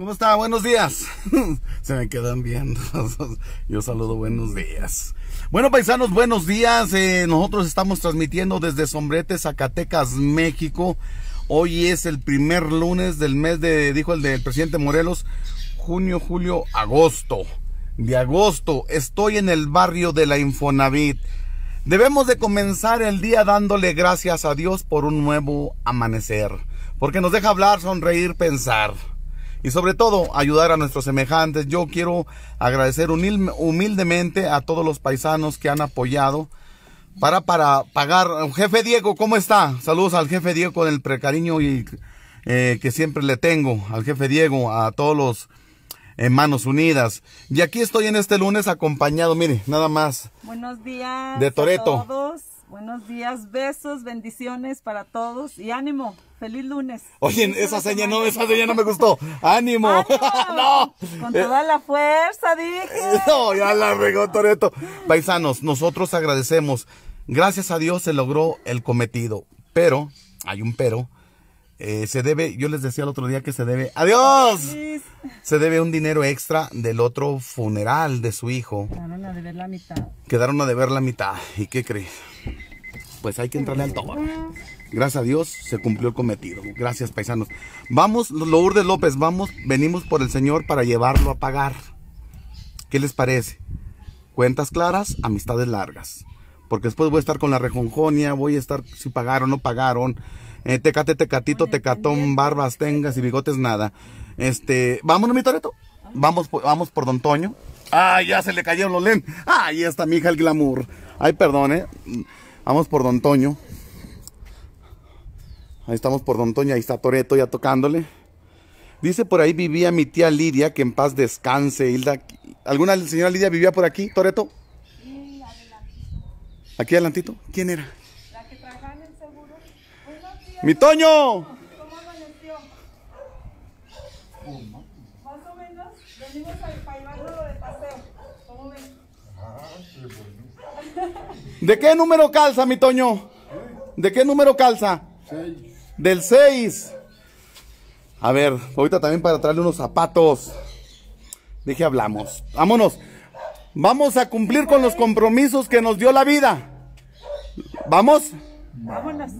¿Cómo está? Buenos días. Se me quedan viendo. Yo saludo buenos días. Bueno, paisanos, buenos días. Eh, nosotros estamos transmitiendo desde Sombrete, Zacatecas, México. Hoy es el primer lunes del mes de, dijo el del presidente Morelos, junio, julio, agosto. De agosto. Estoy en el barrio de la Infonavit. Debemos de comenzar el día dándole gracias a Dios por un nuevo amanecer. Porque nos deja hablar, sonreír, pensar y sobre todo ayudar a nuestros semejantes. Yo quiero agradecer humildemente a todos los paisanos que han apoyado para, para pagar. Jefe Diego, ¿cómo está? Saludos al jefe Diego con el precariño y, eh, que siempre le tengo, al jefe Diego, a todos los en Manos Unidas. Y aquí estoy en este lunes acompañado, mire, nada más. Buenos días. De Toreto. A todos. Buenos días, besos, bendiciones para todos y ánimo. Feliz lunes. Oye, esa seña no, esa seña no me gustó. ¡Ánimo! no. Con toda la fuerza, dije. No, ya la regó Toreto. Paisanos, nosotros agradecemos. Gracias a Dios se logró el cometido. Pero, hay un pero. Eh, se debe, yo les decía el otro día que se debe. ¡Adiós! Se debe un dinero extra del otro funeral de su hijo. Quedaron a deber la mitad. Quedaron a deber la mitad. ¿Y qué cree? Pues hay que entrarle al todo. Gracias a Dios se cumplió el cometido. Gracias, paisanos. Vamos, Lourdes López, vamos, venimos por el Señor para llevarlo a pagar. ¿Qué les parece? Cuentas claras, amistades largas. Porque después voy a estar con la rejonjonia, voy a estar si pagaron o no pagaron. Eh, tecate, tecatito, tecatón, barbas, tengas y bigotes, nada. Este, vámonos, mi Toreto. Vamos, vamos por Don Toño. Ay, ya se le cayeron los lentes. Ay, está mi hija el glamour. Ay, perdón, eh. Vamos por Don Toño. Ahí estamos por Don Toño, ahí está Toreto ya tocándole. Dice por ahí vivía mi tía Lidia, que en paz descanse. Hilda. ¿Alguna señora Lidia vivía por aquí, Toreto? Sí, adelantito. ¿Aquí adelantito? ¿Quién era? La que trabajaba en el seguro. ¡Mi Toño! ¿Cómo amaneció? Más o menos, venimos a llevarlo de paseo. ¿Cómo ven? Ah, qué bueno. ¿De qué número calza, mi Toño? ¿De qué número calza? Seis del 6. A ver, ahorita también para traerle unos zapatos. Dije, hablamos. Vámonos. Vamos a cumplir con los compromisos que nos dio la vida. ¿Vamos? Vámonos.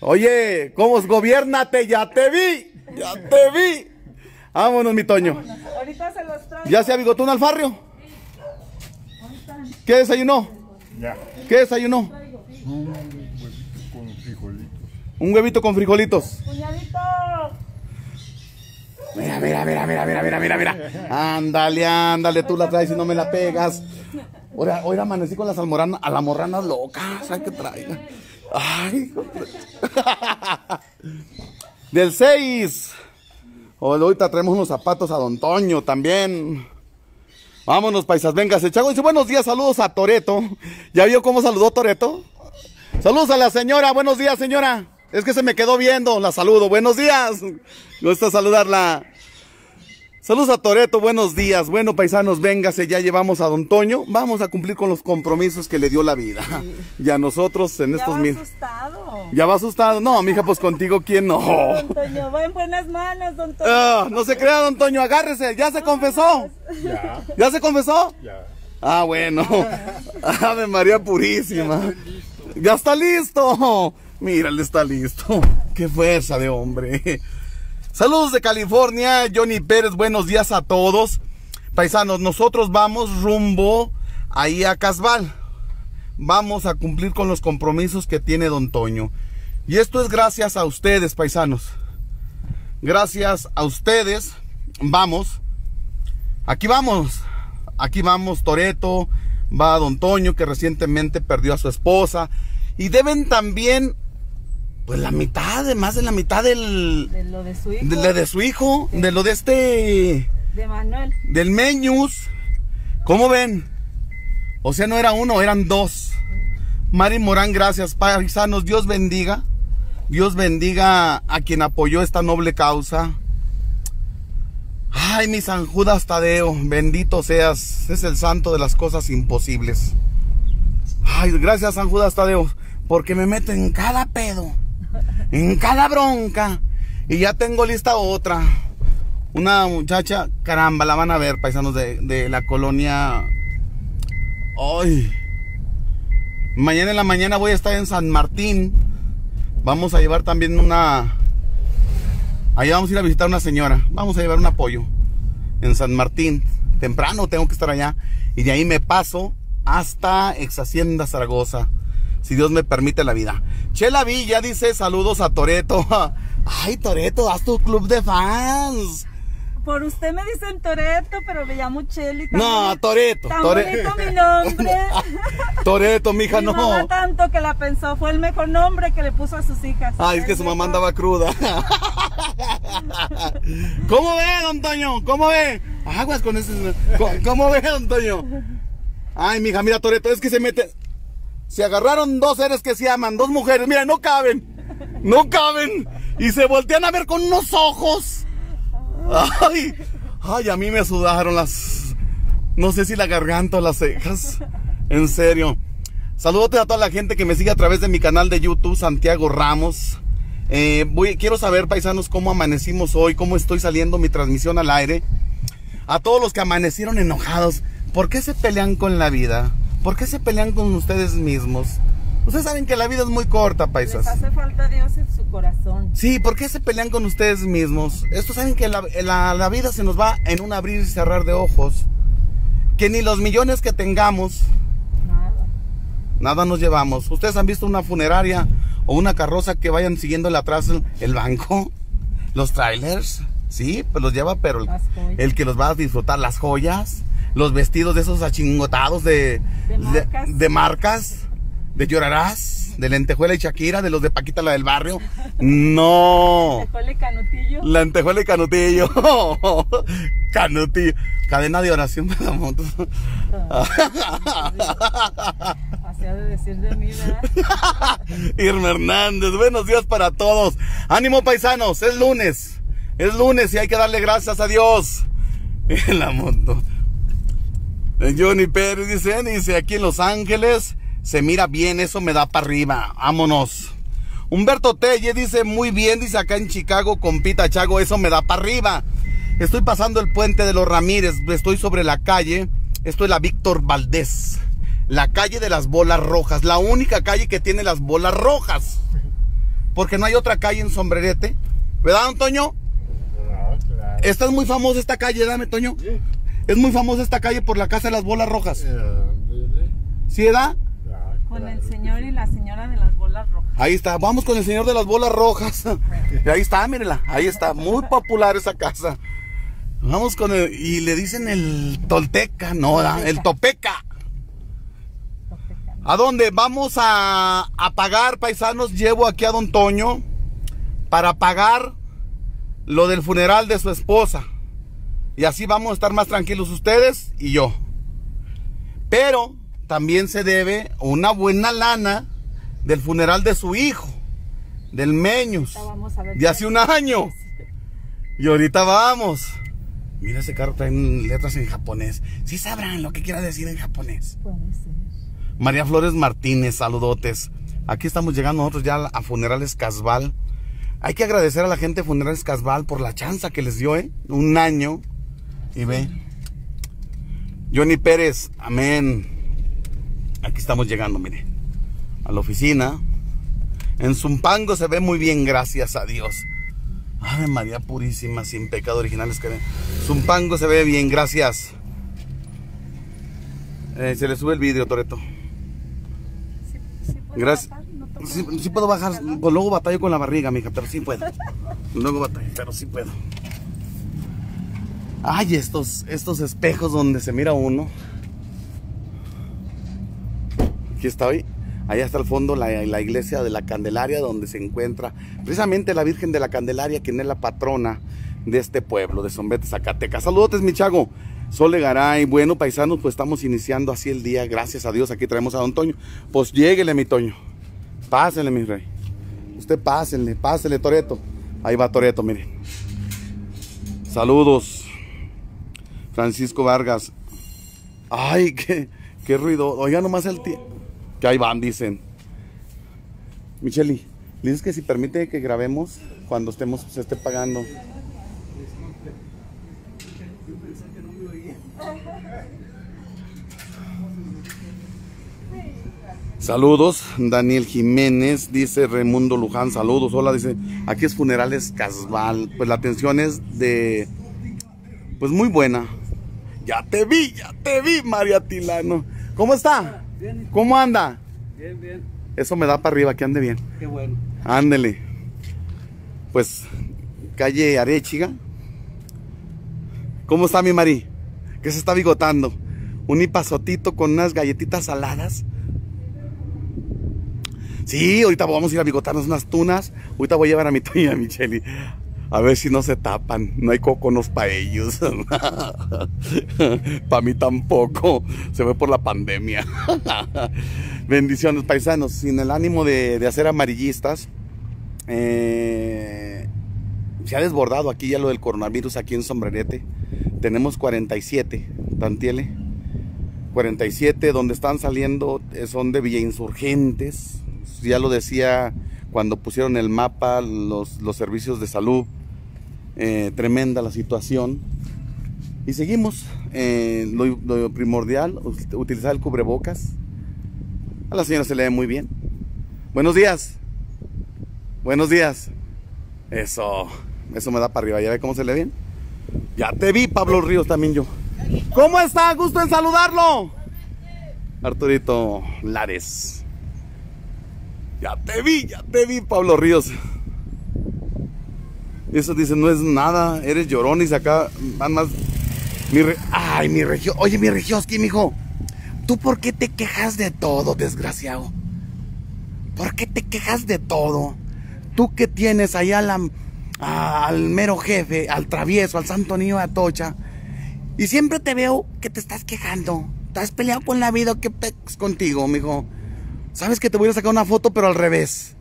Oye, ¿cómo es? Gobiernate, ya te vi. Ya te vi. Vámonos, mi Toño. Ahorita se los traigo. ¿Ya se abigotó un alfarrio? ¿Qué desayunó? Ya. ¿Qué desayunó? Un huevito con frijolitos. Cuñadito. Mira, mira, mira, mira, mira, mira, mira, mira. Ándale, ándale, tú la traes y no me la pegas. Ahora, hoy amanecí con las almoranas, a la morrana loca, ¿sabes qué traiga? Ay, Del 6. Ahorita traemos unos zapatos a Don Toño también. Vámonos, paisas, venga, se Dice, buenos días, saludos a Toreto. ¿Ya vio cómo saludó Toreto? Saludos a la señora, buenos días, señora. Es que se me quedó viendo, la saludo. Buenos días. Gusta saludarla. Saludos a Toreto, buenos días. Bueno, paisanos, véngase, ya llevamos a Don Toño. Vamos a cumplir con los compromisos que le dio la vida. Y a nosotros en estos mismos. asustado. Ya va asustado. No, mija, pues contigo, ¿quién no? Don Toño, va en buenas manos, Don Toño. Ah, no se crea, Don Toño, agárrese. ¿Ya se confesó? Ya. ¿Ya se confesó? Ya. Ah, bueno. Ave María Purísima. Ya está listo. Mira, él está listo. Qué fuerza de hombre. Saludos de California, Johnny Pérez, buenos días a todos. Paisanos, nosotros vamos rumbo ahí a Casval. Vamos a cumplir con los compromisos que tiene Don Toño. Y esto es gracias a ustedes, paisanos. Gracias a ustedes. Vamos. Aquí vamos. Aquí vamos, Toreto. Va Don Toño, que recientemente perdió a su esposa. Y deben también pues la mitad, de más de la mitad del. De lo de su hijo. De, de su hijo, de lo de este. De Manuel. Del Meñus. ¿Cómo ven? O sea, no era uno, eran dos. Mari Morán, gracias, paisanos. Dios bendiga. Dios bendiga a quien apoyó esta noble causa. Ay, mi San Judas Tadeo, bendito seas. Es el santo de las cosas imposibles. Ay, gracias, San Judas Tadeo, porque me mete en cada pedo en cada bronca. Y ya tengo lista otra. Una muchacha, caramba, la van a ver, paisanos de, la colonia. Ay. Mañana en la mañana voy a estar en San Martín. Vamos a llevar también una. Allá vamos a ir a visitar a una señora. Vamos a llevar un apoyo. En San Martín. Temprano tengo que estar allá. Y de ahí me paso hasta Ex Hacienda Zaragoza. Si Dios me permite la vida. Chela Villa dice saludos a Toreto. Ay, Toreto, haz tu club de fans. Por usted me dicen Toreto, pero me llamo Cheli. Tan No, Toreto. Tan Tore- bonito mi nombre. Toreto, mija, Mi no. mamá tanto que la pensó, fue el mejor nombre que le puso a sus hijas. Ay, es que su mamá andaba cruda. ¿Cómo ve, don Toño? ¿Cómo ve? Aguas con ese. ¿Cómo, cómo ve, don Toño? Ay, mija, mira, Toreto, es que se mete. Se agarraron dos seres que se aman, dos mujeres, mira, no caben. No caben. Y se voltean a ver con unos ojos. Ay, ay, a mí me sudaron las. No sé si la garganta o las cejas. En serio. Saludos a toda la gente que me sigue a través de mi canal de YouTube, Santiago Ramos. Eh, voy, quiero saber, paisanos, cómo amanecimos hoy, cómo estoy saliendo mi transmisión al aire. A todos los que amanecieron enojados, ¿por qué se pelean con la vida? ¿Por qué se pelean con ustedes mismos? Ustedes saben que la vida es muy corta, Les paisas. hace falta Dios en su corazón. Sí, ¿por qué se pelean con ustedes mismos? Estos saben que la, la- la vida se nos va en un abrir y cerrar de ojos. Que ni los millones que tengamos, Nada. nada nos llevamos. ¿Ustedes han visto una funeraria o una carroza que vayan siguiéndole atrás el, el banco? Los trailers, sí, pues los lleva, pero el, el que los va a disfrutar, las joyas, los vestidos de esos achingotados de, De marcas. de marcas, de llorarás, de lentejuela y Shakira, de los de Paquita la del barrio. No. Dejóle canutillo. Lentejuela y canutillo. canutillo. Cadena de oración para montos. Así ha de decir de mí, ¿verdad? Irma Hernández, buenos días para todos. Ánimo paisanos, es lunes. Es lunes y hay que darle gracias a Dios. La moto. Johnny Pérez dice, dice, aquí en Los Ángeles se mira bien, eso me da para arriba. Vámonos. Humberto Telle dice, muy bien, dice acá en Chicago, compita Chago, eso me da para arriba. Estoy pasando el puente de los Ramírez, estoy sobre la calle, esto es la Víctor Valdés, la calle de las bolas rojas, la única calle que tiene las bolas rojas. Porque no hay otra calle en Sombrerete. ¿Verdad, Toño? No, claro. Esta es muy famosa esta calle, dame, Toño. Es muy famosa esta calle por la casa de las bolas rojas. Eh. ¿Sí, edad? Con el señor y la señora de las bolas rojas. Ahí está, vamos con el señor de las bolas rojas. Y ahí está, mírela, ahí está, muy popular esa casa. Vamos con el, y le dicen el tolteca, no, el topeca. ¿A dónde? Vamos a, a pagar, paisanos, llevo aquí a don Toño para pagar lo del funeral de su esposa. Y así vamos a estar más tranquilos ustedes y yo. Pero también se debe una buena lana del funeral de su hijo, del Meños, de hace un año. Y ahorita vamos. Mira ese carro trae letras en japonés. Sí sabrán lo que quiera decir en japonés. Puede ser. María Flores Martínez, saludotes. Aquí estamos llegando nosotros ya a Funerales Casval. Hay que agradecer a la gente de Funerales Casval por la chanza que les dio, ¿eh? Un año. Y ve. Johnny Pérez, amén. Aquí estamos llegando, mire. A la oficina. En Zumpango se ve muy bien, gracias a Dios. Ave María Purísima, sin pecado original es que Zumpango se ve bien, gracias. Eh, se le sube el vidrio, Toreto. Gracias. Sí, puedo bajar, luego batallo con la barriga, mija, pero sí puedo. Luego batallo, pero sí puedo. Ay, estos, estos espejos donde se mira uno. Aquí está hoy. Allá está al fondo la, la iglesia de la Candelaria, donde se encuentra precisamente la Virgen de la Candelaria, quien es la patrona de este pueblo, de Sombrete, Zacatecas. Saludos, mi chago. Sole Garay, bueno, paisanos, pues estamos iniciando así el día, gracias a Dios. Aquí traemos a Don Toño. Pues lléguele, mi Toño. Pásenle, mi rey. Usted pásenle, pásenle, Toreto. Ahí va Toreto, mire. Saludos. Francisco Vargas. Ay, qué, qué ruido. Oiga nomás el tío. Que ahí van, dicen. Micheli, dices que si permite que grabemos cuando estemos, se esté pagando. Saludos, Daniel Jiménez, dice Raimundo Luján, saludos, hola, dice, aquí es Funerales Casval, pues la atención es de, pues muy buena. Ya te vi, ya te vi, María Tilano. ¿Cómo está? Bien, ¿Cómo anda? bien, bien. Eso me da para arriba, que ande bien. Qué bueno. Ándele. Pues, calle Arechiga. ¿Cómo está mi Mari? ¿Qué se está bigotando? Un hipazotito con unas galletitas saladas. Sí, ahorita vamos a ir a bigotarnos unas tunas. Ahorita voy a llevar a mi Toña y a mi Cheli. A ver si no se tapan. No hay coconos para ellos. para mí tampoco. Se ve por la pandemia. Bendiciones, paisanos. Sin el ánimo de, hacer amarillistas. eh, se ha desbordado aquí ya lo del coronavirus aquí en Sombrerete. Tenemos 47, Tantiele. 47, donde están saliendo eh, son de Villa Insurgentes. Ya lo decía cuando pusieron el mapa, los servicios de salud. Eh, tremenda la situación. Y seguimos. eh, lo, primordial, utilizar el cubrebocas. A la señora se le ve muy bien. Buenos días. Buenos días. Eso. Eso me da para arriba. ¿Ya ve cómo se le ve bien? Ya te vi, Pablo Ríos, también yo. ¿Cómo está? Gusto en saludarlo. Arturito Lares. Ya te vi, ya te vi, Pablo Ríos. Eso dice, no es nada, eres llorón y acá van más. Ay, mi regio. Oye, mi regioski, mijo. ¿Tú por qué te quejas de todo, desgraciado? ¿Por qué te quejas de todo? Tú que tienes allá al mero jefe, al travieso, al santo niño de Atocha. Y siempre te veo que te estás quejando. Estás peleado con la vida, ¿qué pex contigo, mijo? Sabes que te voy a sacar una foto, pero al revés.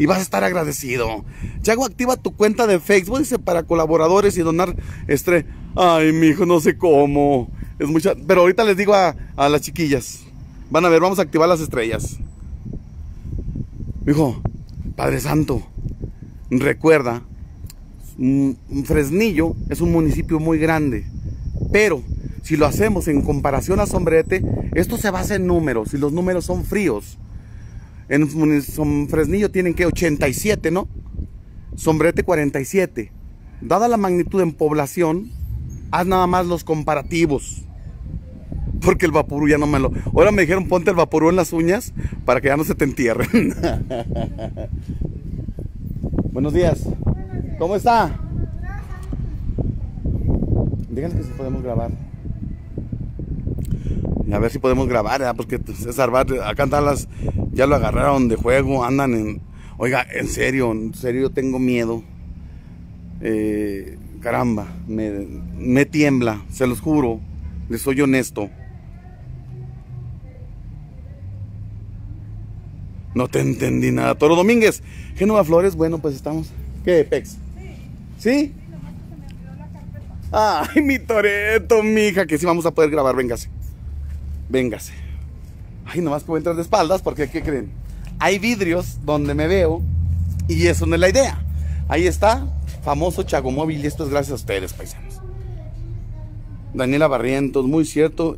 Y vas a estar agradecido. Chago, activa tu cuenta de Facebook, para colaboradores y donar estre. Ay, mijo, no sé cómo. Es mucha. Pero ahorita les digo a, las chiquillas. Van a ver, vamos a activar las estrellas. Mijo, Padre Santo, recuerda, mm, Fresnillo es un municipio muy grande, pero si lo hacemos en comparación a Sombrete, esto se basa en números y los números son fríos. En Fresnillo tienen que 87, ¿no? Sombrete 47. Dada la magnitud en población, haz nada más los comparativos. Porque el vaporú ya no me lo. Ahora me dijeron ponte el vaporú en las uñas para que ya no se te entierren. Buenos días. ¿Cómo está? Díganle que si podemos grabar. A ver si podemos grabar, porque César Bar, acá andan las, ya lo agarraron de juego, andan en, oiga, en serio, en serio yo tengo miedo. Eh, caramba, me, me tiembla, se los juro, les soy honesto. No te entendí nada. Toro Domínguez, Genova Flores, bueno, pues estamos. ¿Qué, Pex? ¿Sí? Ay, mi Toreto, mija, que sí vamos a poder grabar, véngase. Véngase. Ay, nomás puedo entrar de espaldas porque, ¿qué creen? Hay vidrios donde me veo y eso no es la idea. Ahí está, famoso Chagomóvil y esto es gracias a ustedes, paisanos. Daniela Barrientos, muy cierto.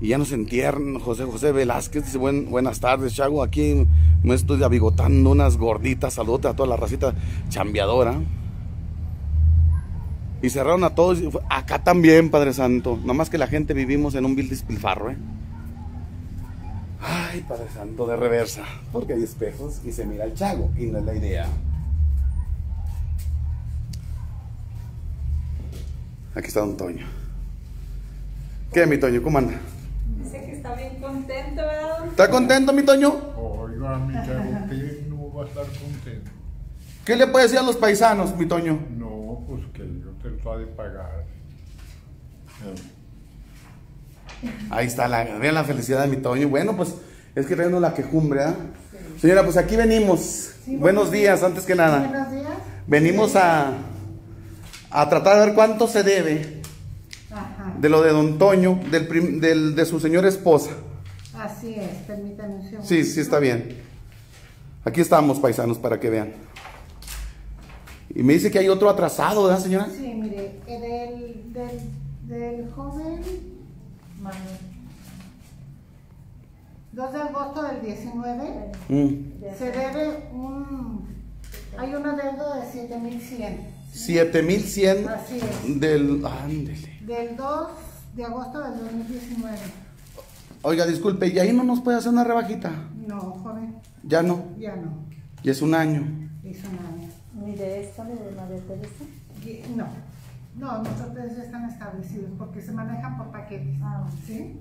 Y ya nos entierran. José José Velázquez dice: "Buen- Buenas tardes, Chago. Aquí me estoy abigotando unas gorditas. Saludos a toda la racita chambeadora. Y cerraron a todos. Acá también, Padre Santo. Nada más que la gente vivimos en un vil despilfarro, ¿eh? Ay, Padre Santo, de reversa. Porque hay espejos y se mira el Chago. Y no es la idea. Aquí está Don Toño. ¿Qué, mi Toño? ¿Cómo anda? Dice que está bien contento, ¿verdad? ¿Está contento, mi Toño? Oiga, mi chavo, ¿quién no va a estar contento? ¿Qué le puede decir a los paisanos, mi Toño? No, pues que yo te lo ha de pagar. Ahí está, la, vean la felicidad de mi Toño. Bueno, pues es que traemos la quejumbre, ¿ah? Señora, pues aquí venimos. buenos días, antes que nada. Buenos días. Venimos a, a tratar de ver cuánto se debe Ajá, de lo de Don Toño, del, prim- del- de su señora esposa. así es, un segundo. Sí, sí, está bien. Aquí estamos, paisanos, para que vean. Y me dice que hay otro atrasado, ¿verdad, señora? Sí, mire, eh, del, del, Del joven. 2 de agosto del 19 Mm. se debe un... Hay una deuda de 7100. 7100 Así es. del. Ándele. Del 2 de agosto del 2019. Oiga, disculpe, ¿y ahí no nos puede hacer una rebajita? No, joven, Ya no. ya no. Y es un año. Hizo un año. Ni de esta, ni de María Teresa. No, no, nuestros precios están establecidos porque se manejan por paquetes. Ah. ¿Sí?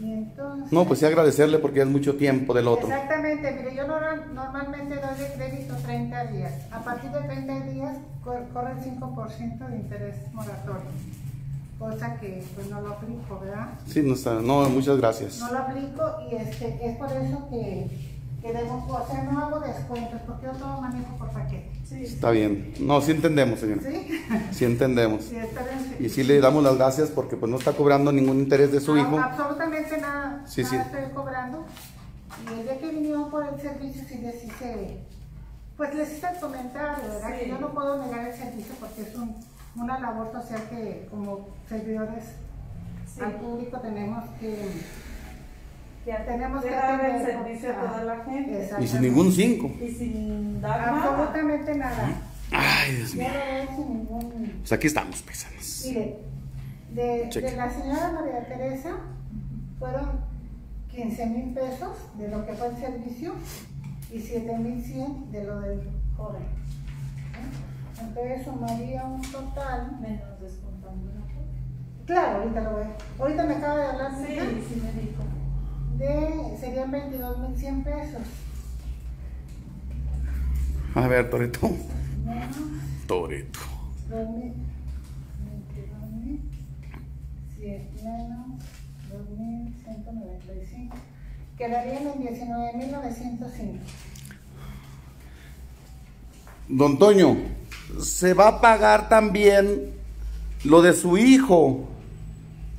Y entonces... No, pues sí agradecerle porque ya es mucho tiempo del otro. Exactamente, mire, yo normal- normalmente doy de crédito 30 días. A partir de 30 días cor- corre el 5% de interés moratorio. Cosa que pues no lo aplico, ¿verdad? Sí, no está. No, muchas gracias. No lo aplico y este, es por eso que, que debo, o sea, no hago descuentos porque yo todo manejo por paquete. Sí. Está bien. No, sí entendemos, señora. ¿Sí? Sí entendemos. Sí, espérense. Y sí le damos las gracias porque pues no está cobrando ningún interés de su No, hijo. Absolutamente nada, Sí, nada sí. estoy cobrando. Y el día que vinieron por el servicio, sí les hice, pues les hice el comentario, ¿verdad? Sí. Que yo no puedo negar el servicio porque es un- una labor social que como servidores Sí. al público tenemos que... Que Tenemos que dar el servicio a toda la gente. Y sin ningún 5. Y sin dar nada. Absolutamente nada. Ay, Dios mío. lo veo sin ningún... Pues aquí estamos, paisanos. Mire, de, la señora María Teresa fueron 15 mil pesos de lo que fue el servicio y 7 mil 100 de lo del joven. ¿Eh? Entonces sumaría un total. Menos descontando una cosa. Claro, ahorita lo voy. Ahorita me acaba de hablar Sí, sí me dijo. De serían 22 mil 100 pesos. A ver, Toreto. Menos Toreto. 2 mil. 22 mil. Menos 2.195. Quedarían en 19.905. Don Toño, se va a pagar también lo de su hijo.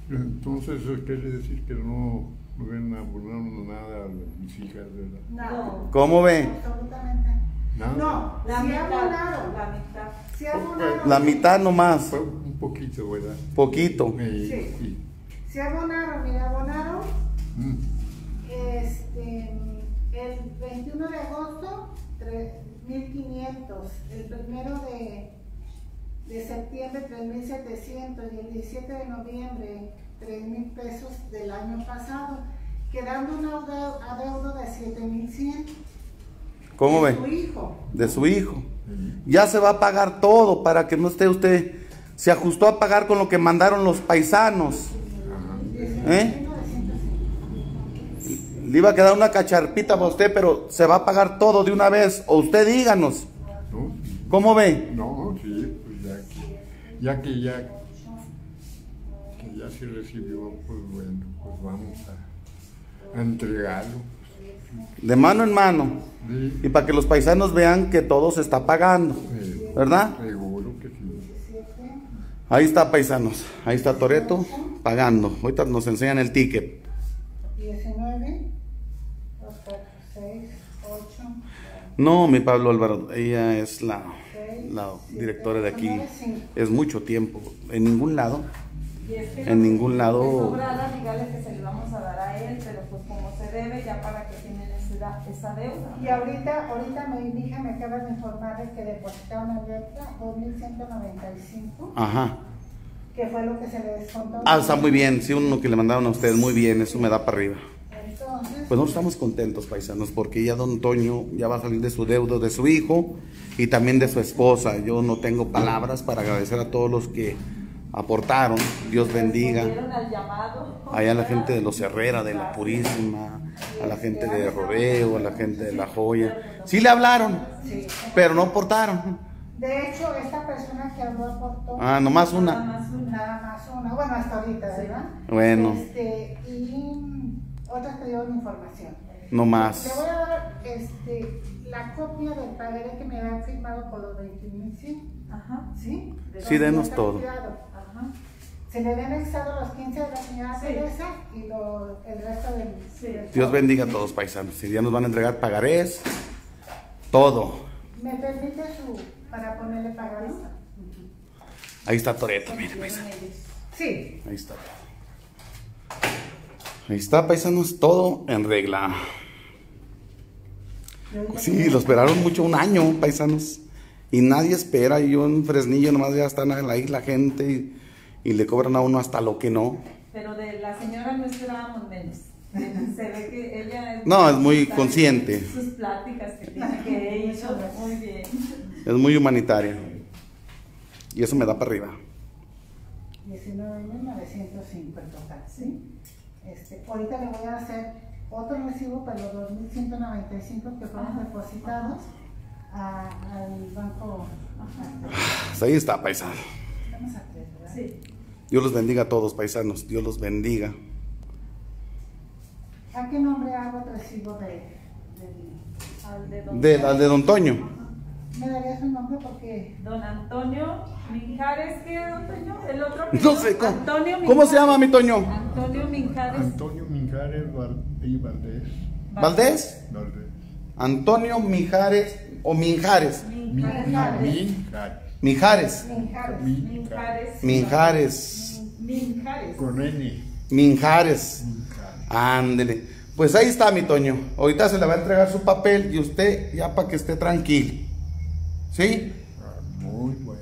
Entonces, eso quiere decir que no, no ven a burlar nada a mis hijas, ¿verdad? Nada. ¿Cómo ve? Absolutamente. Nada. No, La si mitad. abonaron. La mitad. Si abonaron. La mitad nomás, Fue un poquito, ¿verdad? poquito. Y- Sí. y- Si abonaron, mira, abonaron mm, este, el 21 de agosto, 3.500. El primero de, de septiembre, 3.700. Y el 17 de noviembre, 3.000 pesos del año pasado. Quedando un adeu- adeudo de 7.100. ¿Cómo de Su ve? hijo. De su hijo. Ya se va a pagar todo para que no esté usted. Se ajustó a pagar con lo que mandaron los paisanos. ¿Eh? 19.905. Le iba a quedar una cacharpita para usted, pero se va a pagar todo de una vez. O usted díganos. ¿no? ¿Cómo ve? No, sí, pues ya que ya que ya, que ya se recibió, pues bueno, pues vamos a, a entregarlo. De mano en mano. Sí, Y para que los paisanos vean que todo se está pagando. eh, ¿Verdad? Seguro que sí. Ahí está, paisanos. Ahí está Toreto pagando. Ahorita nos enseñan el ticket. 19, 2, 4, 6, 8, No, mi Pablo Álvaro, ella es la, 6, la directora de aquí. 5. Es mucho tiempo. En ningún lado. Y es que En no- ningún lado- sobrada, dígale que se le vamos a dar a él, pero pues como se debe, ya para que tienen esa, esa deuda. Y ahorita, ahorita mi hija me acaba de informar de que depositaron a Alexa 2.195, Ajá. que fue lo que se le descontó. Ah, está muy bien. Sí, uno que le mandaron a ustedes. Muy bien. Eso me da para arriba. Entonces, Pues nosotros estamos contentos, paisanos, porque ya don Toño ya va a salir de su deuda de su hijo y también de su esposa. Yo no tengo palabras para agradecer a todos los que aportaron. Dios bendiga. Allá a la gente de los Herrera, de la Purísima, a la gente de Rodeo, a la gente de La Joya. Sí le hablaron, pero no aportaron. De hecho, esta persona que habló aportó Ah, nomás Nada una. más una. nada más una, bueno, hasta ahorita. ¿verdad? Bueno. Este, y otras que dieron información. No más. Le voy a dar este, la copia del pagaré que me habían firmado por los 21.100, Ajá. ¿sí? Sí, denos todo. liquidado. Ajá. Se le habían anexado los 15 de la señora Sí. Teresa y lo, el resto del... Sí. Dios bendiga a todos, paisanos. Y ya nos van a entregar pagarés, todo. ¿Me permite su... para ponerle pagaré? Ahí está Toreto, mire, paisano. Sí. Ahí está. Ahí está, paisanos, todo en regla. Sí, lo esperaron mucho, un año, paisanos. Y nadie espera. Y yo en Fresnillo nomás ya están ahí la gente y, y le cobran a uno hasta lo que no. Pero de la señora no esperábamos menos. Se ve que ella es No, es muy consciente. Sus pláticas que tiene que hizo muy bien. Es muy humanitaria. Y eso me da para arriba. 19.905 en total, ¿sí? Este, ahorita le voy a hacer otro recibo para los 2.195 que fueron depositados a- al banco. Pues ahí está, paisano. Estamos a tres, ¿verdad? Sí. Dios los bendiga a todos, paisanos. Dios los bendiga. ¿A qué nombre hago recibo de, del- Al de don, De, al de Don Toño. ¿Me daría su nombre? Porque don Antonio Minjares, ¿qué don Toño? El otro. No sé, ¿cómo, Antonio ¿cómo se Minjares. llama mi Toño? Antonio Minjares. Antonio Minjares y Valdés. ¿Valdés? Valdés. Antonio Mijares o Minjares. Minjares. Minjares. Mijares. Minjares. Minjares. Minjares. Minjares. Con N. Minjares. Minjares. Ándele. Pues ahí está mi Toño. Ahorita se le va a entregar su papel y usted ya para que esté tranquilo. ¿Sí? Ah, Muy bueno.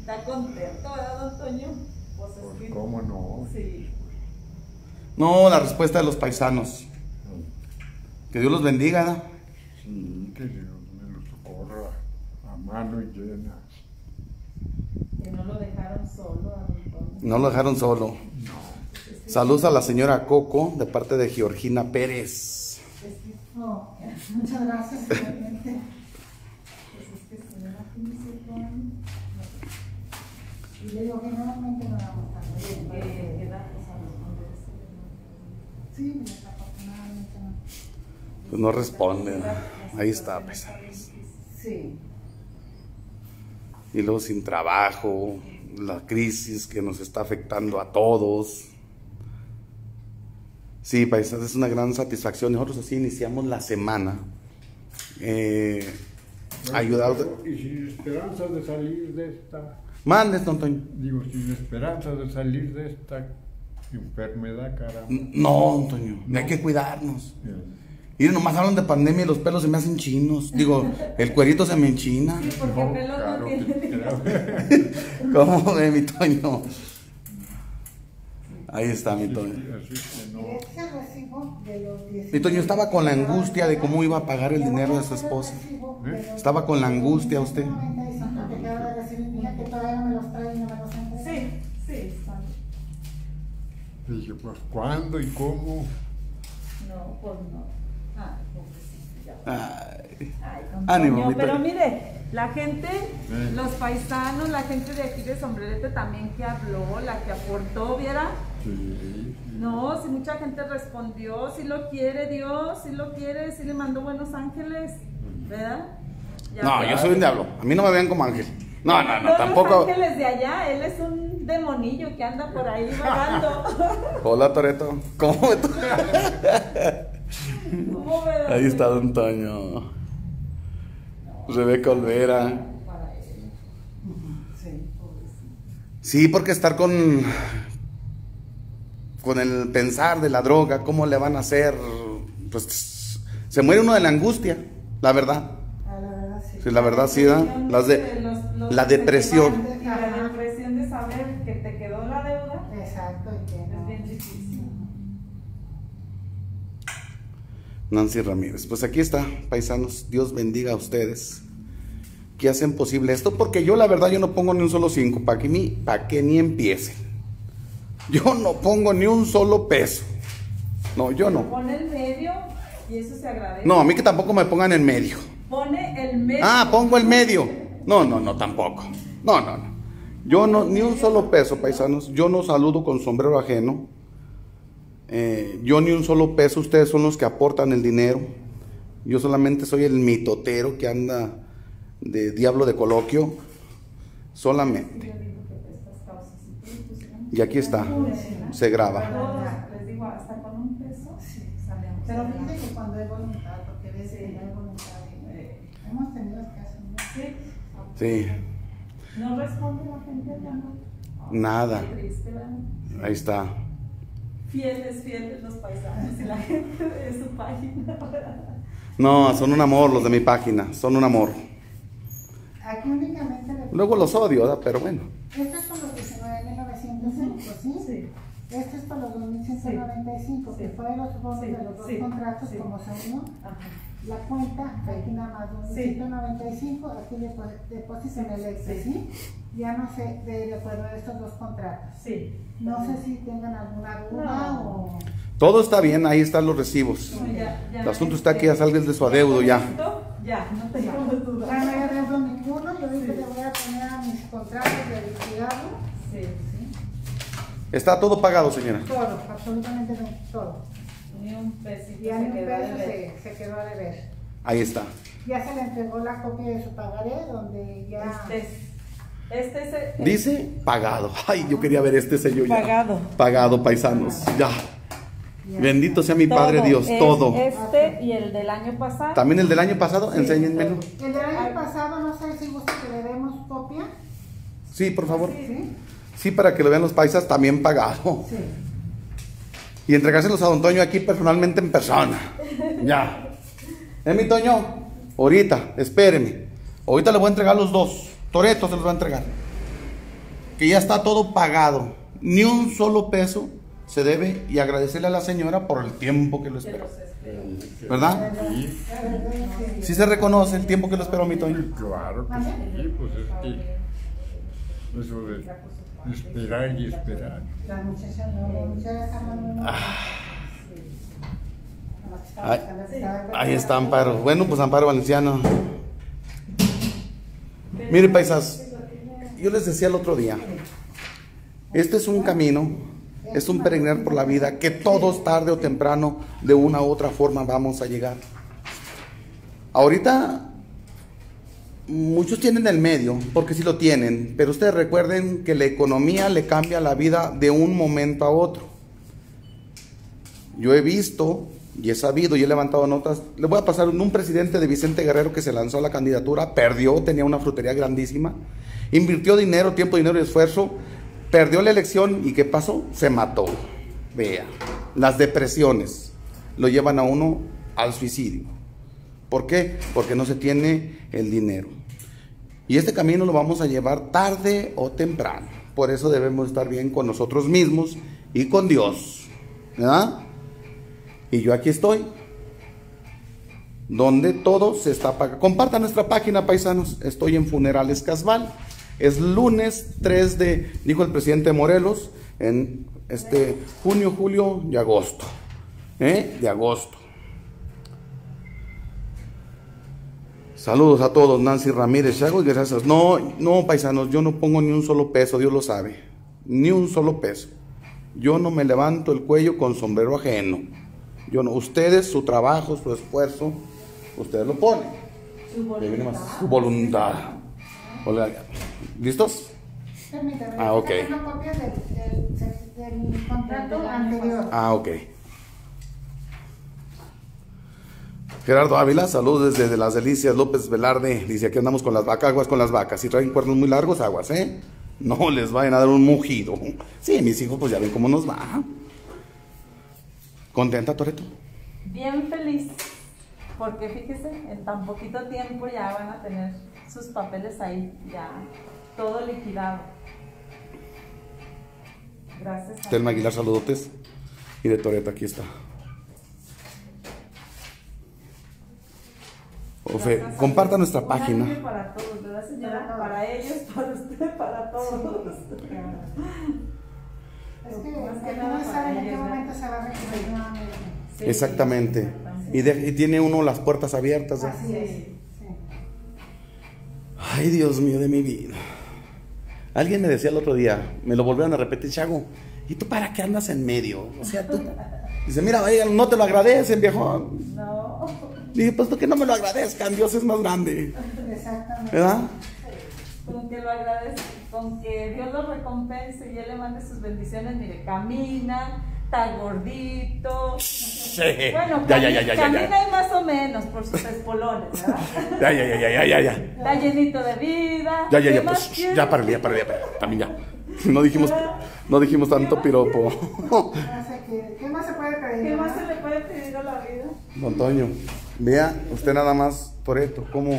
Está contento, ¿verdad, don Toño? Pues es Pues, que- ¿Cómo no? Sí. No, la respuesta de los paisanos. Que Dios los bendiga. ¿no? Sí, que Dios me lo socorra a mano llena. Que no lo dejaron solo. No lo dejaron solo. Saludos a la señora Coco de parte de Georgina Pérez. No, muchas gracias. realmente. Pues. Y le digo que normalmente no vamos tan bien. Sí, desafortunadamente no. Pues no responde. Ahí está, paisanos. Sí. Y luego sin trabajo, la crisis que nos está afectando a todos. Sí, paisanos, es una gran satisfacción. Nosotros así iniciamos la semana. Eh, ayudar. Y sin esperanza de salir de esta, Mandes, don Toño. digo, sin esperanza de salir de esta enfermedad, caramba. No, Toño, hay que cuidarnos. Y nomás hablan de pandemia y los pelos se me hacen chinos. Digo, el cuerito se me enchina. Sí, porque No, pelos claro no tiene. ¿Cómo ve mi Toño? Ahí está mi Toño. Así que no. Mire, ese recibo de los 19 Mi Toño estaba con la angustia de cómo iba a pagar el dinero de su esposa. ¿Eh? Estaba con la angustia usted. 95 que acaba de recibir mi hija, que todavía no me los trae y no me los entrega. Sí, sí. Dije, pues, ¿cuándo y cómo? No, pues no. Ay, Ánimo, mi pero mire, la gente, Eh. los paisanos, la gente de aquí de Sombrerete también que habló, la que aportó, ¿viera? Sí. No, si mucha gente respondió, si lo quiere Dios, si lo quiere, si le mandó buenos ángeles, ¿verdad? Ya No, yo soy un diablo. A mí no me vean como ángel. No, no, no, Los tampoco. ángeles de allá, él es un demonillo que anda por ahí vagando. Hola, Toreto. ¿Cómo me ¿Cómo ve, don Ahí está? Don Toño. Rebeca Olvera. Sí. Porque estar con con el pensar de la droga, cómo le van a hacer, pues se muere uno de la angustia, la verdad. Ah, la verdad, sí. Sí, la verdad sí. Las de Los- los la que se depresión. van, Y la depresión de saber que te quedó la deuda Exacto, y que es no. bien difícil. Nancy Ramírez. Pues aquí está, paisanos. Dios bendiga a ustedes que hacen posible esto, porque yo la verdad yo no pongo ni un solo cinco, para que ni, para que ni empiecen. Yo no pongo ni un solo peso. No, yo no. Pone el medio y eso se agradece. No, a mí que tampoco me pongan en medio. Pone el medio. Ah, pongo el medio. No, no, no, tampoco. No, no, no. Yo no, ni un solo peso, paisanos. Yo no saludo con sombrero ajeno. Eh, yo ni un solo peso. Ustedes son los que aportan el dinero. Yo solamente soy el mitotero que anda de diablo de coloquio. Solamente. Y aquí está. Se graba. Pero fíjate que cuando hay voluntad, porque a veces hay voluntad. Eh, Hemos tenido casos. Sí. No responde la gente. Nada. Ahí está. Fieles, fieles los paisanos y la gente de su página. No, son un amor los de mi página, son un amor. Aquí únicamente le Luego los odio, ¿verdad? pero bueno. Esto es por los 19.905, ¿sí? Sí. Esto es por los 2.195, que Sí. fue de los bonos Sí. de los dos Sí. contratos, Sí. como se unió. La cuenta, aquí nada más, 2.195, aquí depo- depósito en el Excel, Sí. ¿sí? Ya no sé, de, de acuerdo a estos dos contratos. Sí. No sé si tengan alguna duda No. o... Todo está bien, ahí están los recibos. No, ya- ya, El asunto está que este, ya salgas de su adeudo ya. Ya, no tengamos Ya no duda. hay arreglo ninguno, yo ahorita Sí. le voy a poner a mis contratos de liquidarlo. Sí, ¿sí? Está todo pagado, señora. Todo, absolutamente todo. Ni un pesito Ya se ni quedó peso se, se quedó a deber. Ahí está. Ya se le entregó la copia de su pagaré, donde ya... Este es, este es el- Dice pagado. Ay, yo quería ver este sello ya. Pagado. Pagado, paisanos. Ya. ya Bendito sea mi Padre Dios, es todo. Este y el del año pasado. También el del año pasado, enséñenmelo. El del año pasado, no sé si gusta que le demos copia. Sí, por favor. ¿Sí? Sí, para que lo vean los paisas, también pagado. Sí. Y entregárselos a don Toño aquí personalmente en persona. Ya. ¿Eh, mi Toño? Ahorita, espéreme. Ahorita le voy a entregar los dos. Toretos se los voy a entregar. Que ya está todo pagado. Ni un solo peso se debe y agradecerle a la señora por el tiempo que lo esperó. ¿Verdad? Sí, Sí se reconoce el tiempo que lo esperó mi Toño. claro que sí, pues es que esperar y esperar. La muchacha no. Ahí, ahí está Amparo. Bueno, pues Amparo Valenciano. Mire, paisas, yo les decía el otro día, este es un camino, es un peregrinar por la vida que todos tarde o temprano, de una u otra forma, vamos a llegar. Ahorita muchos tienen el medio, porque sí lo tienen, pero ustedes recuerden que la economía le cambia la vida de un momento a otro. Yo he visto y he sabido y he levantado notas. Le voy a pasar un presidente de Vicente Guerrero que se lanzó a la candidatura, perdió, tenía una frutería grandísima, invirtió dinero, tiempo, dinero y esfuerzo, perdió la elección y ¿qué pasó? Se mató. Vea, las depresiones lo llevan a uno al suicidio. ¿Por qué? Porque no se tiene el dinero. Y este camino lo vamos a llevar tarde o temprano. Por eso debemos estar bien con nosotros mismos y con Dios. ¿Verdad? Y yo aquí estoy. Donde todo se está pagando. Compartan nuestra página, paisanos. Estoy en Funerales Casval. Es lunes 3 de, dijo el presidente Morelos, en este junio, julio y agosto. ¿Eh? De agosto. Saludos a todos, Nancy Ramírez, Chago, y gracias. No, no, paisanos, yo no pongo ni un solo peso, Dios lo sabe. Ni un solo peso. Yo no me levanto el cuello con sombrero ajeno. Yo no, ustedes, su trabajo, su esfuerzo, ustedes lo ponen. Su más voluntad. su voluntad. Hola, ¿Listos? Permítame, Ah, ok. tengo una copia del, del, del contrato Del año anterior. Ah, ok. Gerardo Ávila, saludos desde las delicias López Velarde. Dice aquí andamos con las vacas, aguas con las vacas. Si traen cuernos muy largos, aguas, ¿eh? No les vayan a dar un mugido. Sí, mis hijos pues ya ven cómo nos va. ¿Contenta, Toreto? Bien feliz, porque fíjese, en tan poquito tiempo ya van a tener sus papeles ahí, ya todo liquidado. Gracias. a Telma Aguilar, saludotes. Y de Toreto, aquí está. Ofe, comparta nuestra página. para todos, ¿verdad, señora? Para Para ellos, para usted, para todos. Es que, Más que nada no saben en qué momento se va a requerir nuevamente. Sí, Exactamente. exactamente. Y, de- y tiene uno las puertas abiertas. ¿eh? Así es. Sí. Sí. Ay, Dios mío de mi vida. Alguien me decía el otro día, me lo volvieron a repetir, Chago, ¿y tú para qué andas en medio? O sea, tú... Dice, mira, no te lo agradecen, viejo. No. Dije, pues, ¿por qué no me lo agradezcan? Dios es más grande. Exactamente. ¿Verdad? Con que lo agradezca, con que Dios lo recompense y Él le mande sus bendiciones, mire, camina, está gordito. Sí. Bueno, ya, ya, ya, ya, ya, camina ya. y más o menos por sus espolones, ¿verdad? Ya, ya, ya, ya, ya, ya, ya. Está llenito de vida. Ya, ya, ¿Qué ya, pues, quieres? ya, párale, ya, párale, ya, párale. También ya. No dijimos, no dijimos tanto piropo. Qué, ¿qué más se puede pedir? ¿Qué más se le puede pedir a la vida? Don Toño, vea usted nada más por esto, ¿cómo?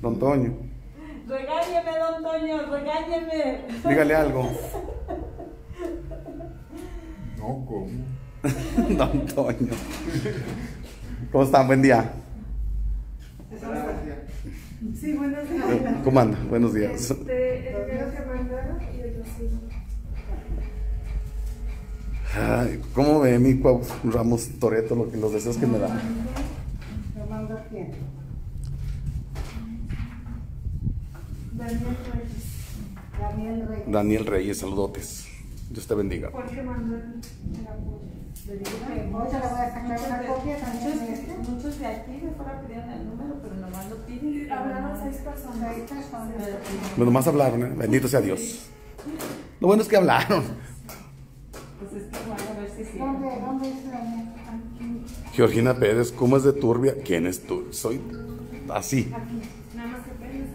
Don Toño, Regáñeme, don Toño, regáñeme. dígale algo. No, ¿cómo? Don Toño. ¿Cómo están? Buen día. Sí, buenos días. ¿Cómo anda? Buenos días. Este, video que mandaron y el recibo. Ay, ¿Cómo ve mi Cuau Ramos Toreto lo que los deseos que me da? Daniel Reyes. Daniel Reyes. Saludotes. Dios te bendiga. Jorge el el apoyo. Le digo Ok, que Hoy se le voy a sacar una copia muchos, de aquí de fuera pidieron el número, pero nomás lo piden. Hablaron seis personas. Seis personas. Bueno, más hablaron, ¿eh? Bendito sea Dios. Lo bueno es que hablaron. Es que igual a ver si sí. ¿Dónde, dónde es Daniel? Georgina Pérez, ¿cómo es de turbia? ¿Quién es tú? Soy así. Aquí. Nada más que se.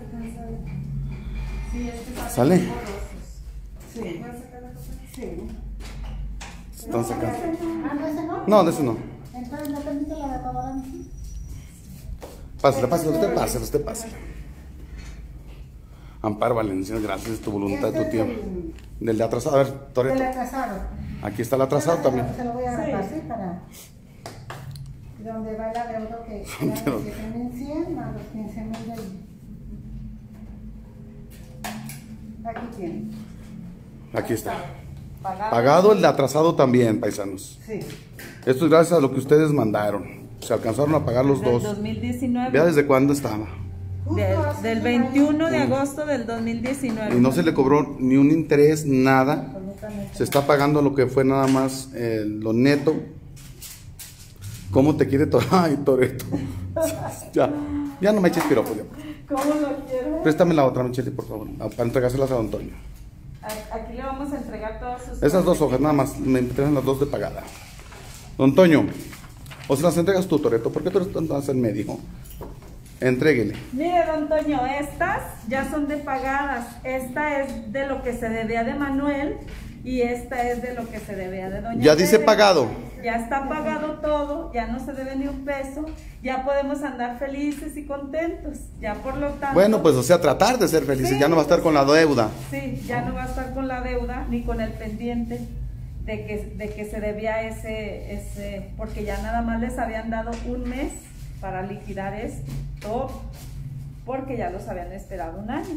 Sí, es que ¿Sale? Sí. ¿Puedes sacar la cosa? Sí. Están sacando. Ah, ¿no ese no? No, de eso no. Entonces, ¿no permite la de? Pásale, pásale, usted pásale, usted pásale. Amparo Valencia, gracias, tu voluntad, tu tiempo. Del de atrasado, a ver, Se le Toreto. Aquí está el atrasado también. Se lo voy a Sí. para. Donde va el adeudo que los 7.100 más los 15.000 del. Aquí tiene. Aquí está. Pagado. Pagado el de atrasado también, paisanos. Sí. Esto es gracias a lo que ustedes mandaron. Se alcanzaron a pagar los Del dos. 2019. Vea desde cuándo estaba. Del, hace del un 21 de agosto del 2019. Y no se le cobró ni un interés, nada. Se está pagando lo que fue nada más eh, lo neto. ¿Cómo te quiere Toreto? Ay, Toreto. ya, ya no me eches piropos. ya. ¿Cómo lo quiero? Préstame la otra, Michelle, por favor, para entregárselas a Don Antonio. Aquí le vamos a entregar todas sus Esas dos hojas, nada más, me entregan las dos de pagada. Don Toño, o se las entregas tú, Toreto, ¿por qué tú estás en medio? Entréguele. Mire, don Toño, estas ya son de pagadas. Esta es de lo que se debía de Manuel y esta es de lo que se debía de Doña Ya dice pagado. Ya está pagado todo, ya no se debe ni un peso, ya podemos andar felices y contentos. Ya por lo tanto. Bueno, pues o sea, tratar de ser felices, Sí, ya no va a estar con la deuda. Sí, ya no va a estar con la deuda ni con el pendiente de que, de que se debía ese, ese, porque ya nada más les habían dado un mes para liquidar esto, porque ya los habían esperado un año.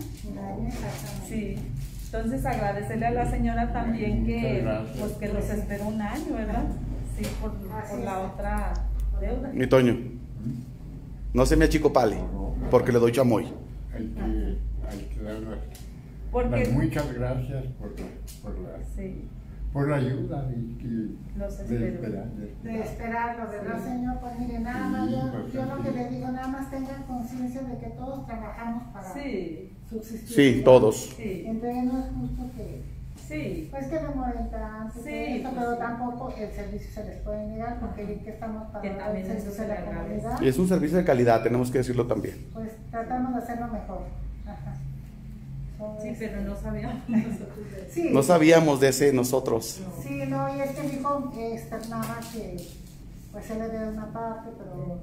Sí, entonces agradecerle a la señora también que, pues, que los esperó un año, ¿verdad? Sí, por, por la otra deuda. Mi Toño, no se me achicopale, porque le doy chamoy. Hay que, hay que dar las, Porque, las muchas gracias por la, por la, sí, por la ayuda y, y de esperar. de De esperar. esperarlo, ¿verdad, Señor? Pues mire, nada más Sí, yo, yo lo que sí. le digo, nada más tengan conciencia de que todos trabajamos para sí, subsistir. Sí, todos. sí, Entonces no es justo que, sí. pues que demoren tanto, Sí, esto, pues, pero sí. tampoco el servicio se les puede negar porque vi que estamos para el servicio se a la comunidad. Y es un servicio de calidad, tenemos que decirlo también. Pues tratamos de hacerlo mejor. Ajá. Sí, este, pero no sabíamos nosotros de. Sí, No sabíamos de ese nosotros. Sí, no, y es que dijo que externaba que pues él le debe una parte, pero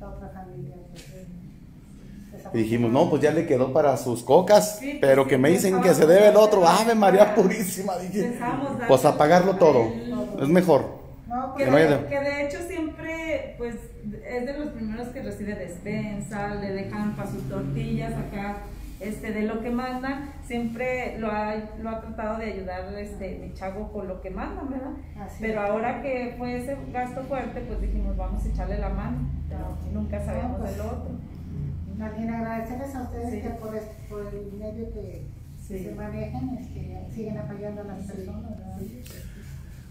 la otra familia pues Y dijimos, no, pues ya le quedó para sus cocas, Sí, pero pues, que me sí, dicen que se debe el otro. Ave María Purísima, dije. Pues a pagarlo todo. Es mejor. No, Que, Que pues, no haya que de hecho siempre, pues, es de los primeros que recibe despensa, le dejan para sus tortillas acá, este, de lo que mandan, siempre lo ha, lo ha tratado de ayudar este, mi chavo con lo que mandan, ¿verdad? Así Pero es. ahora que fue ese gasto fuerte, pues dijimos, vamos a echarle la mano, nunca sabíamos pues, del otro. Más bien agradecerles a ustedes Sí. que por, por el medio que Sí. se manejan, siguen apoyando a las personas. ¿verdad?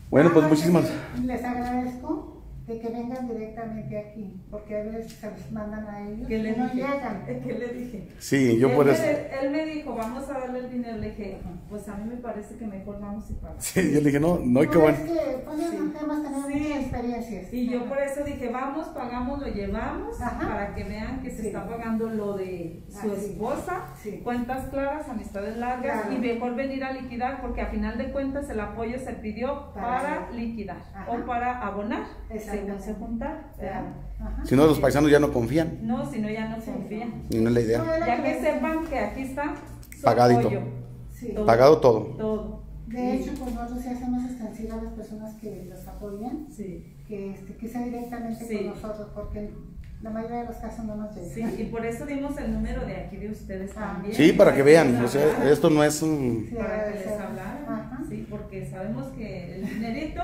Bueno, pues más muchísimas. Les agradezco de que vengan directamente aquí, porque a veces se los mandan a ellos ¿Qué le y no dije? llegan. ¿Qué le dije? Sí, yo él por me, eso. Él me dijo, vamos a darle el dinero. Le dije, pues a mí me parece que mejor vamos y pagamos. Sí, yo le dije, no, no, y qué No, bueno. es que pues, ya no tenido Sí. muchas experiencias. Y yo por eso dije, vamos, pagamos, lo llevamos, Ajá. para que vean que se Sí. está pagando lo de su Así. esposa, Sí. cuentas claras, amistades largas, Claro. y mejor venir a liquidar, porque a final de cuentas el apoyo se pidió para, Para- liquidar Ajá. o para abonar, según Exactamente. se juntar. Si no, los paisanos ya no confían. No, si no ya no confían. Y no es la idea. No, Ya que sepan que aquí está su Pagadito. apoyo. Sí. Todo. Pagado todo. Todo. De hecho, pues nosotros sí hacemos extensiva a las personas que los apoyan, Sí. que, este, que sea directamente Sí. con nosotros, porque la mayoría de los casos no nos Sí, llegan. y por eso dimos el número de aquí de ustedes Ah. también. Sí, para que vean. O sea, esto no es un... Sí, Para que les. Ajá. Sí, porque sabemos que el dinerito,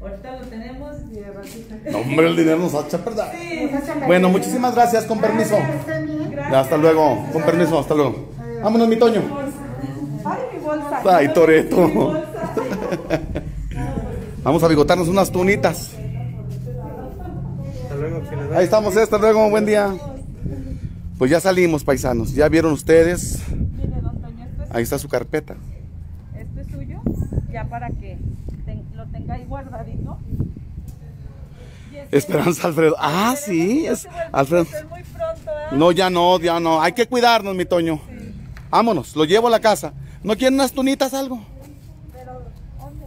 ahorita lo tenemos. Y de ratito. No, hombre, el dinero nos hacha perder. Sí. Bueno, muchísimas gracias, con permiso. Gracias. Hasta luego, con permiso, hasta luego. Vámonos, mi Toño. Ay, mi bolsa. Ay, Toreto. Bolsa. Vamos a bigotarnos unas tunitas. Ahí estamos, eh, hasta luego, buen día. Pues ya salimos, paisanos. Ya vieron ustedes. Ahí está su carpeta. Ya para que ten- lo tenga ahí guardadito. Esperanza Alfredo. Ah, sí, es Alfredo. hacer muy pronto, ¿eh? No, ya no, ya no. Hay que cuidarnos, mi Toño. Vámonos, lo llevo a la casa. ¿No quieren unas tunitas, algo? Pero, ¿dónde?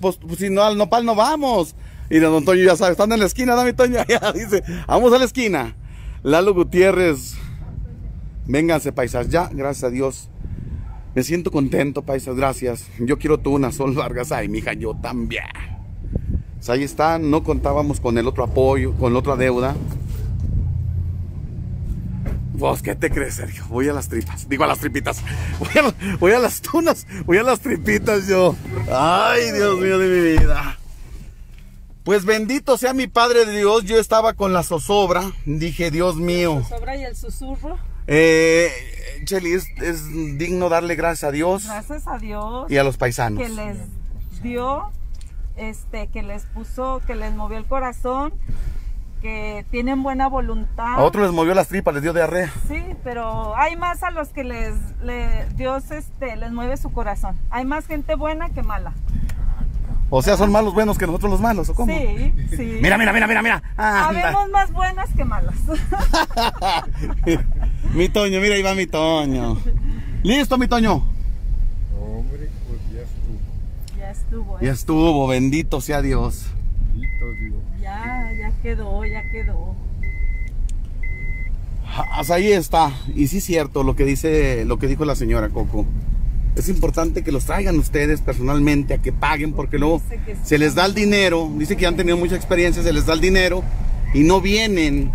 Pues, pues, si no, al nopal no vamos. Y don Toño ya sabe, están en la esquina, ¿no, mi Toño? Ya dice, vamos a la esquina. Lalo Gutiérrez. Vénganse, paisas, ya, gracias a Dios. Me siento contento, paisas, gracias. Yo quiero tú una Sol Vargas. Ay, mija, yo también. Pues ahí está, no contábamos con el otro apoyo, con la otra deuda. Vos, ¿qué te crees, Sergio? Voy a las tripas. Digo a las tripitas. Voy a, voy a las tunas. Voy a las tripitas yo. Ay, Dios mío de mi vida. Pues bendito sea mi Padre de Dios. Yo estaba con la zozobra. Dije, Dios mío. Sobra y el susurro. Eh, Cheli, es, es digno darle gracias a Dios Gracias a Dios y a los paisanos. que les dio, este, que les puso, que les movió el corazón, que tienen buena voluntad. A otros les movió las tripas, les dio diarrea. Sí, pero hay más a los que les, le- Dios este, les mueve su corazón. Hay más gente buena que mala. O sea, son malos buenos que nosotros los malos, ¿o cómo? Sí, sí. Mira, mira, mira, mira, mira. Anda. Habemos más buenas que malas. mi Toño, mira, ahí va mi Toño. Listo, mi Toño. Hombre, pues ya estuvo. ya estuvo, ¿eh? Ya estuvo, bendito sea Dios. Bendito Dios. Ya, ya quedó, ya quedó. Ah, ahí está. Y sí es cierto lo que dice, lo que dijo la señora Coco. Es importante que los traigan ustedes personalmente a que paguen porque luego que se les da el dinero. Dice que han tenido mucha experiencia, se les da el dinero y no vienen.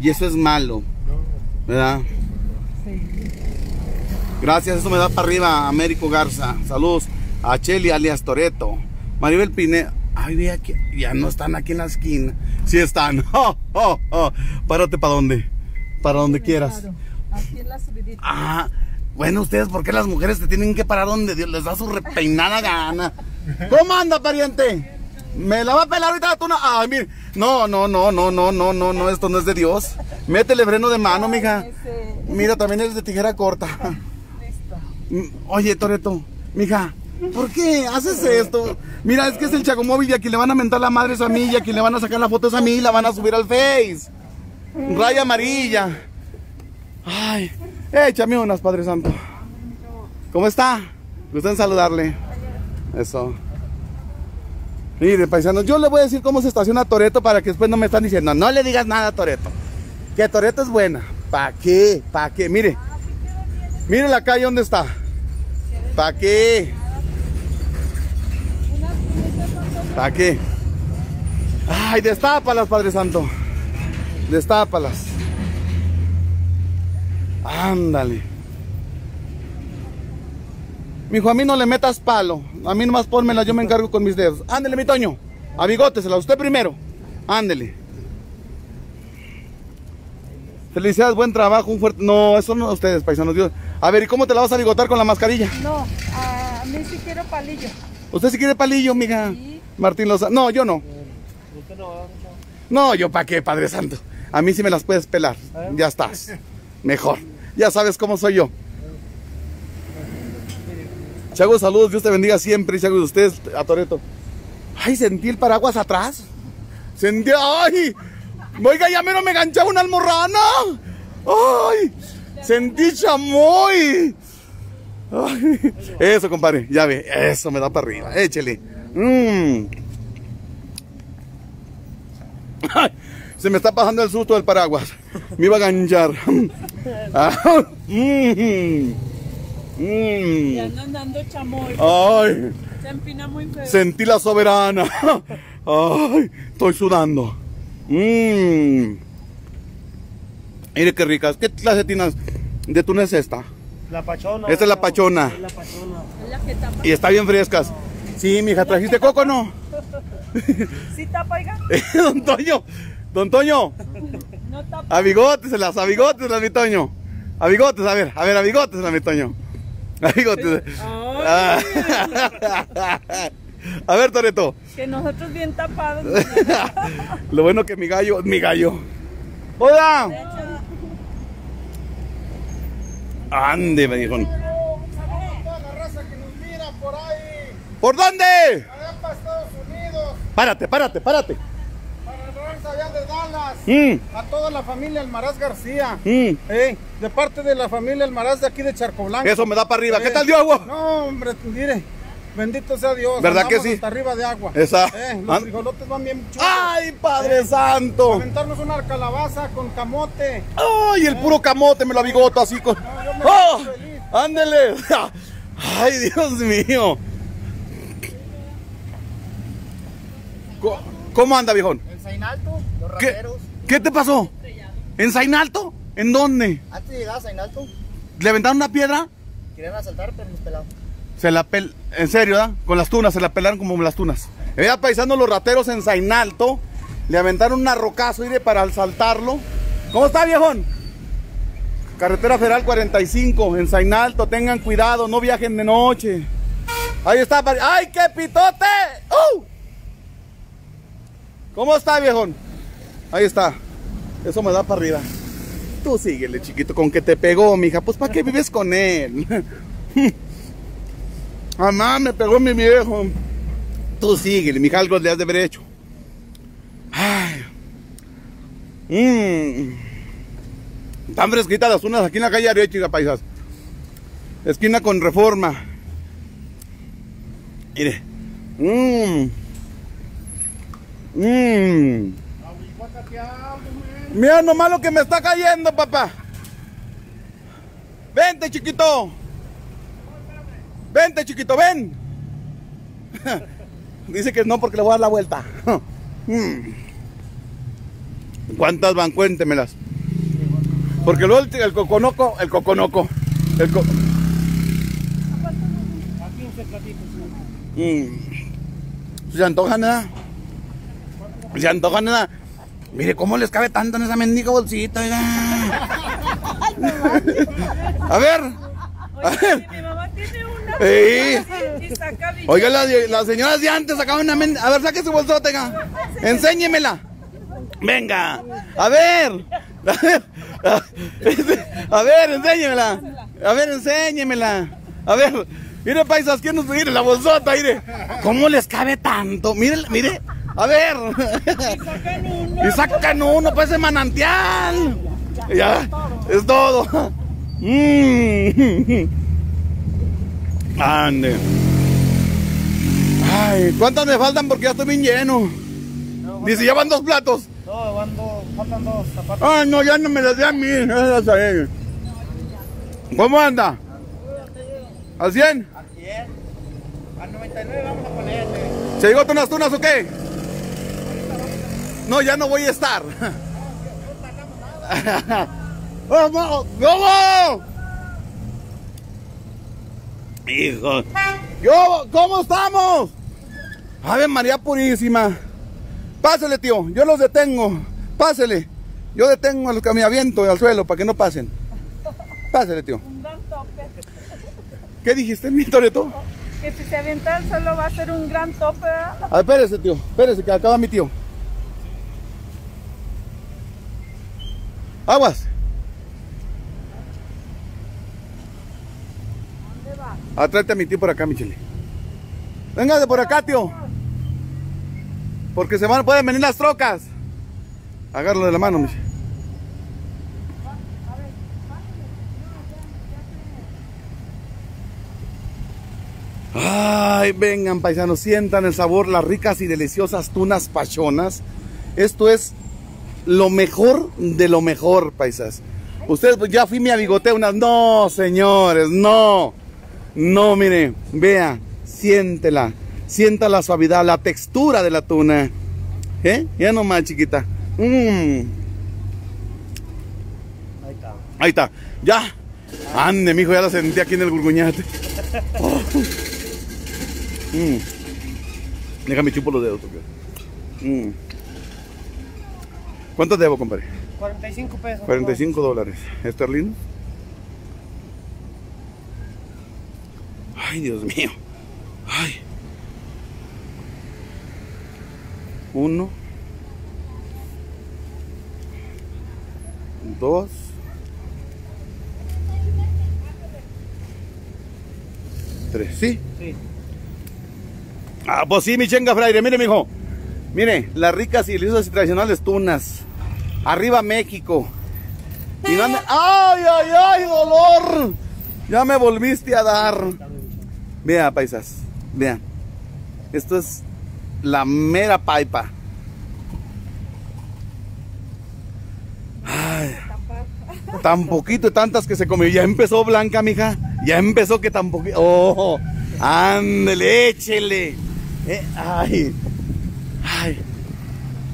Y eso es malo, ¿verdad? Gracias, eso me da para arriba, Américo Garza. Saludos a Cheli alias Toreto. Maribel Pine. Ay, ve aquí, ya no están aquí en la esquina. Sí están. Oh, oh, oh. Párate para donde, para donde quieras. Aquí en la subidita. Ah, bueno, ustedes, ¿por qué las mujeres se tienen que parar donde Dios les da su repeinada gana? ¿Cómo anda, pariente? ¿Me la va a pelar ahorita la tuna? Ay, mire. No, no, no, no, no, no, no, no, esto no es de Dios. Métele freno de mano, mija. Mira, también eres de tijera corta. Oye, Toreto, mija, ¿por qué haces esto? Mira, es que es el Chacomóvil y aquí le van a mentar la madre a mí y aquí le van a sacar la foto es a mí y la van a subir al Face. Raya amarilla. Ay, échame unas, Padre Santo. ¿Cómo está? Gusto en saludarle. Eso. Mire, paisanos, yo le voy a decir cómo se estaciona Toreto para que después no me están diciendo, no le digas nada a Toreto. Que Toreto es buena. ¿Para qué? ¿Para qué? Mire. Mire la calle donde está. ¿Para qué? ¿Para qué? Ay, destápalas, Padre Santo. Destápalas. Ándale. Mijo, a mí no le metas palo. A mí nomás pónmela, yo me encargo con mis dedos. Ándele, mi Toño. Abigótesela, usted primero. Ándele. Felicidades, buen trabajo, un fuerte... No, eso no ustedes, paisanos. Dios. A ver, ¿y cómo te la vas a bigotar con la mascarilla? No, a mí sí quiero palillo. ¿Usted sí quiere palillo, mija? Sí. Martín Lozano. No, yo no. ¿Usted no va a? No, yo para qué, Padre Santo. A mí sí me las puedes pelar. Ya estás. Mejor. Ya sabes cómo soy yo. Chago, saludos. Dios te bendiga siempre. Chago, de ustedes a Toreto. Ay, sentí el paraguas atrás. Sentí. ¡Ay! Oiga, ya me no me enganchaba una almorrana. ¡Ay! Sentí chamoy. Ay, eso, compadre. Ya ve. Eso me da para arriba. Échele. Mm. Se me está pasando el susto del paraguas. Me iba a ganchar. Ah, mm, mm. Y andan dando chamoy. Ay, Se empina muy feo. sentí la soberana. Ay, estoy sudando. Mm. Mire qué ricas. ¿Qué clase de tinas de tuna es esta? La pachona. Esta es la pachona. Es la pachona. Es la que tapa. Y está bien frescas. Sí, mija, ¿trajiste coco o no? ¿Sí tapa, oiga? don Toño, don Toño, No a bigotes, a bigotes, mi Toño. A bigotes, a ver, a ver, a bigotes, mi Toño. A bigotes. Ah. A ver, Toreto. Que nosotros bien tapados. Lo bueno que mi gallo, mi gallo. ¡Hola! Ande, me dijo. Toda la raza que nos mira por ahí, ¿Por dónde? allá para Estados Unidos, Párate, párate, párate. Allá de Dallas, Mm, a toda la familia Almaraz García, mm. eh, de parte de la familia Almaraz de aquí de Charco Blanco. Eso me da para arriba. ¿Qué Eh, tal dio agua? No, hombre, mire, bendito sea Dios. ¿Verdad que sí? Hasta arriba de agua. Esa- Eh, los An- frijolotes van bien chulos. ¡Ay, Padre Santo! Aventarnos una calabaza con camote. ¡Ay, el puro camote me lo abigoto así con... yo me ¡Oh! feliz. ¡Ándele! ¡Ay, Dios mío! ¿Cómo anda, viejón? En Zainalto, los ¿Qué, rateros. ¿Qué te pasó? ¿En Zainalto? ¿En dónde? Antes de llegar a Zainalto, ¿Le aventaron una piedra? querían asaltar, pero nos pelaron. Se la pel... En serio, ¿verdad? Con las tunas, se la pelaron como las tunas. Era paisando los rateros en Zainalto. Le aventaron un arrocazo, iré para asaltarlo. ¿Cómo está, viejón? Carretera Federal 45, en Zainalto. Tengan cuidado, no viajen de noche. Ahí está. ¡Ay, qué pitote! ¡Uh! ¿Cómo está, viejón? Ahí está. Eso me da para arriba. Tú síguele, chiquito, con que te pegó, mija. Pues, ¿para qué vives con él? Mamá, me pegó mi viejo. Tú síguele, mija, algo le has de haber hecho. Ay. Mmm. Están fresquitas las unas aquí en la calle Arechiga, paisas. Esquina con reforma. Mire. Mmm. Mmm. Mira nomás lo que me está cayendo, papá. Vente, chiquito. Vente, chiquito, ven. Dice que no porque le voy a dar la vuelta. Mm. ¿Cuántas van? Cuéntemelas. Porque luego el, el coconoco, el coconoco, el co- A 15 platitos. Se antoja nada. Se antoja nada. Mire cómo les cabe tanto en esa mendiga bolsita, oiga. A ver. A ver. Mi mamá tiene una. Sí. Y saca billetes. Oiga, las, las señoras de antes sacaban una men- A ver, saque su bolsota, oiga. Enséñemela. Venga. A ver. A ver. A ver, enséñemela. A ver, enséñemela. A ver. Mire, paisas, ¿quién nos mire la bolsota? Mire. ¿Cómo les cabe tanto? Mire, mire. A ver. Sacan uno. Y sacan uno para ese manantial. Ya, es todo. Mm. Ande. Ay, ¿cuántas me faltan? Porque ya estoy bien lleno. Dice, ya van dos platos. No, van dos, faltan dos zapatos. Ay, no, ya no me las dé a mí. esas a ellos. ¿Cómo anda? ¿Al 100? Al 99 vamos a ponerle. ¿Se llegó unas tunas o qué? No, ya no voy a estar. ¡Vamos! ¡Vamos! Hijo. Yo, ¿Cómo estamos? Ave María Purísima. Pásele, tío. Yo los detengo. Pásele. Yo detengo a los que me aviento al suelo para que no pasen. Pásele, tío. Un gran tope. ¿Qué dijiste, mi Toreto? Que si se avienta al suelo va a ser un gran tope. A ver, espérese, tío. Espérese, que acaba mi tío. Aguas. Ah, tráete a mi tío por acá, Michele. Venga de por acá, tío. Porque se van, pueden venir las trocas. Agárralo de la mano, Michele. Ay, vengan paisanos, sientan el sabor, las ricas y deliciosas tunas pachonas. Esto es lo mejor de lo mejor, paisas. Ustedes, pues ya fui mi abigote unas. No, señores, no. No, mire, vea, siéntela. Sienta la suavidad, la textura de la tuna. ¿Eh? Ya nomás, chiquita. Mm. Ahí está. Ahí está, ya. Ande, mijo, ya la sentí aquí en el gurguñate. Oh. Mm. Déjame chupo los dedos. porque- Mm. ¿Cuánto debo, compadre? 45 pesos. 45 dólares. ¿Esterlinos? Ay, Dios mío. Ay. Uno. Dos. Tres. ¿Sí? Sí. Ah, pues sí, mi chenga fraire. Mire, mijo. Mire, las ricas y deliciosas y tradicionales tunas. Arriba México. Y no ¡Ay, ay, ay, dolor! Ya me volviste a dar. Vea, paisas. Vean. Esto es la mera paipa. Ay. Tan poquito y tantas que se comió. Ya empezó blanca, mija. Ya empezó que tan poquito. Oh, ándele, échele. Eh. Ay.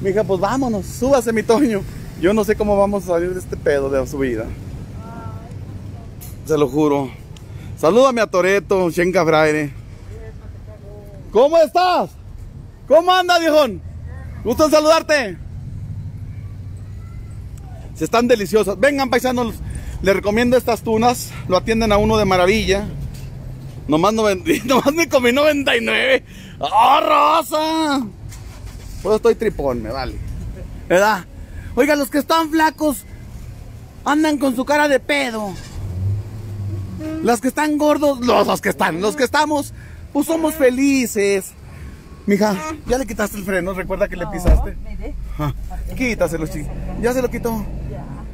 Mija, pues vámonos. Súbase, mi Toño. Yo no sé cómo vamos a salir de este pedo de su vida. Se lo juro. Salúdame a Toreto, Shenka Fraire. ¿Cómo estás? ¿Cómo anda, viejón? Gusto en saludarte. Se están deliciosas. Vengan, paisanos. Les recomiendo estas tunas. Lo atienden a uno de maravilla. Nomás, noven- nomás me comí 99. ¡Oh, Rosa! Pues estoy tripón, me vale. ¿Verdad? Oiga, los que están flacos andan con su cara de pedo. Los que están gordos, los, los que están, los que estamos, pues somos felices. Mija, ya le quitaste el freno, recuerda que le pisaste. Ah, Quítaselo, chico. Ya se lo quitó.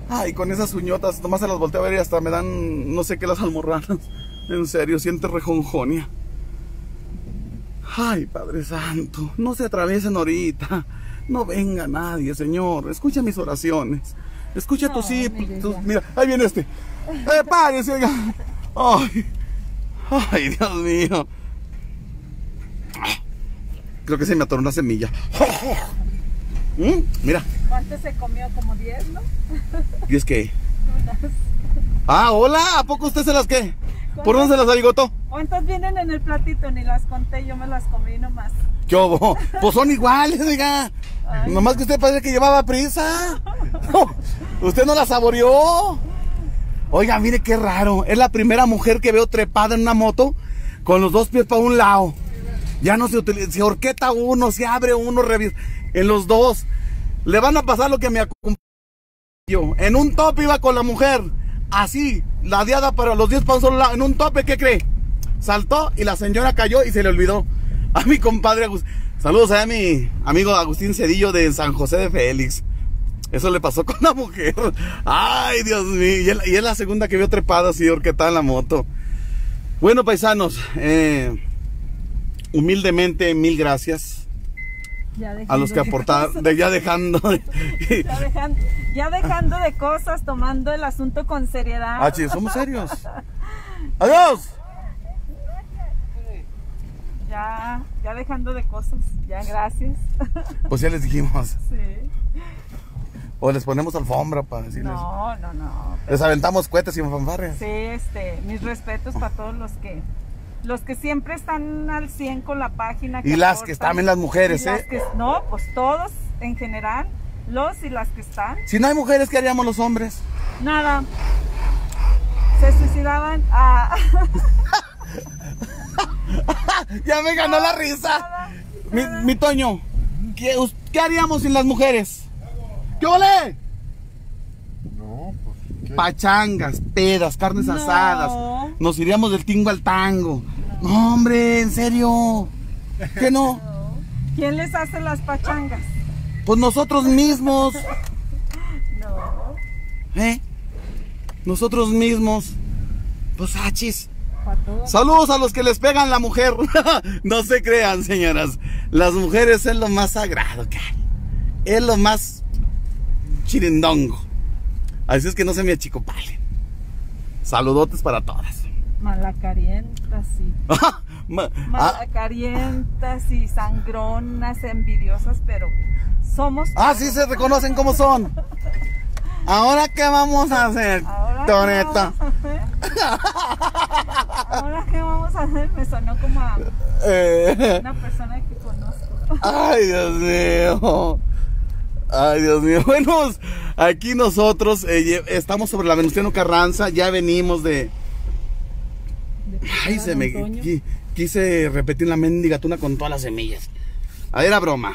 Ay, con esas uñotas, nomás se las volteo a ver y hasta me dan no sé qué las almorranas. En serio, siente rejonjonia. Ay, Padre Santo, no se atraviesen ahorita. No venga nadie, Señor. Escucha mis oraciones. Escucha sí. mire, tus- ya. mira, ahí viene este. Eh, párese. Ay, ay, Dios mío. Creo que se me atoró una semilla. Mm, Mira, ¿cuánto se comió? Como 10, ¿no? ¿y es que? Ah, hola, ¿a poco usted se las qué? ¿Por dónde se las aligotó? ¿Cuántas vienen en el platito? Ni las conté, yo me las comí nomás. ¿Qué? Pues son iguales, oiga. Nomás que usted parece que llevaba prisa. usted no la saboreó. Oiga, mire qué raro. Es la primera mujer que veo trepada en una moto con los dos pies para un lado. Ya no se utiliza, se horqueta uno, se abre uno, revi- en los dos. Le van a pasar lo que me acompañó. En un tope iba con la mujer, así, ladeada para los 10 para un solo lado. En un tope, ¿qué cree? Saltó y la señora cayó y se le olvidó. A mi compadre Agustín. Saludos a mi amigo Agustín Cedillo de San José de Félix. Eso le pasó con la mujer. Ay, Dios mío. Y es, la segunda que veo trepada así, horquetada en la moto. Bueno, paisanos, eh, humildemente, mil gracias a los que dejando de de ya dejando. Ya dejando, ya dejando de cosas, tomando el asunto con seriedad. Ah, sí, somos serios. Adiós. Ya, ya dejando de cosas. Ya, gracias. Pues ya les dijimos. Sí. O les ponemos alfombra para decirles. No, no, no. Les aventamos cohetes y fanfarrias. Sí, este, mis respetos para todos los que los que siempre están al 100 con la página. Y las aportan. que están en las mujeres, Y las ¿eh? que- no, pues todos en general, los y las que están. Si no hay mujeres, ¿qué haríamos los hombres? Nada. Se suicidaban. Ah, Ya me ganó la risa. Mi, mi Toño, ¿qué, haríamos sin las mujeres? ¿Qué ole? No, pachangas, pedas, carnes No. asadas. Nos iríamos del tingo al tango. No, hombre, en serio. ¿Qué no? ¿Quién les hace las pachangas? Pues nosotros mismos. No. ¿Eh? Nosotros mismos. Pues achis. Saludos a los que les pegan la mujer. no se crean, señoras. Las mujeres es lo más sagrado que hay. Es lo más chirindongo. Así es que no se me achicopalen. Saludotes para todas. Malacarientas y Ma- ah, malacarientas y sangronas, envidiosas, pero somos. ah, sí se reconocen como son. Ahora qué vamos a hacer, Ahora, ¿qué Toneta. vamos a hacer? Ahora qué vamos a hacer, me sonó como a Eh, una persona que conozco. Ay, Dios mío. Ay, Dios mío. Bueno, aquí nosotros eh, estamos sobre la Venustiano Carranza. Ya venimos de. Ay, se me. Quise repetir la mendiga tuna con todas las semillas. A ver, a broma.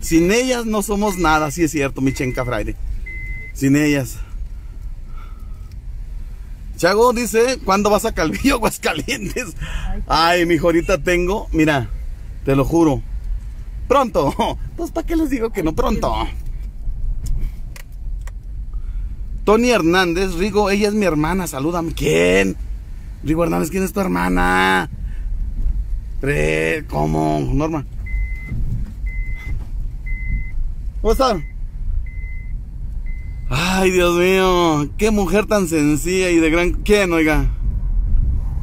Sin ellas no somos nada, sí es cierto, mi chenca Fraire. Sin ellas. Chago dice, ¿cuándo vas a Calvillo, Aguascalientes? Ay, mi ahorita tengo, mira, te lo juro. Pronto. Pues, ¿para qué les digo que no pronto? Tony Hernández, Rigo, ella es mi hermana, salúdame. ¿Quién? Rigo Hernández, ¿quién es tu hermana? ¿Cómo? Norma. ¿Cómo están? Ay, Dios mío, qué mujer tan sencilla y de gran... ¿Quién, oiga?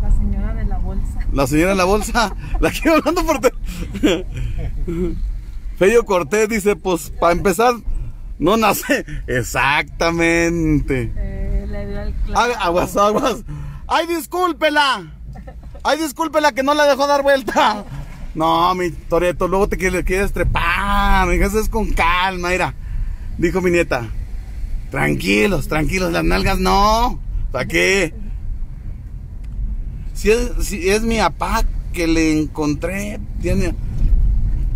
La señora de la bolsa. La señora en la bolsa, la que hablando por... te- Fello Cortés dice, pues, para empezar, no nace... Exactamente. Eh, le dio el clavo. Ay, aguas, aguas. Ay, discúlpela. Ay, discúlpela que no la dejó dar vuelta. No, mi Toreto, luego te quieres, quieres trepar. Mi eso es con calma, mira. Dijo mi nieta. Tranquilos, tranquilos, las nalgas no. ¿Para qué? Si es, si es mi papá que le encontré, tiene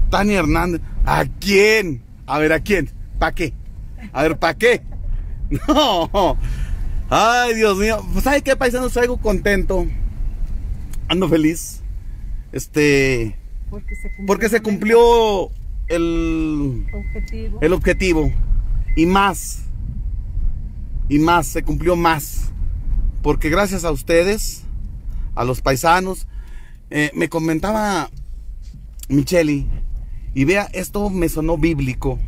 Tania Hernández. ¿A quién? A ver, ¿a quién? ¿Para qué? A ver, ¿para qué? No. Ay, Dios mío. Pues, ¿sabe qué, paisanos? Traigo contento. Ando feliz. Este. Porque se cumplió, Porque se cumplió el, el objetivo. el objetivo. Y más. Y más, se cumplió más. Porque gracias a ustedes, a los paisanos, eh, me comentaba Micheli, y vea, esto me sonó bíblico.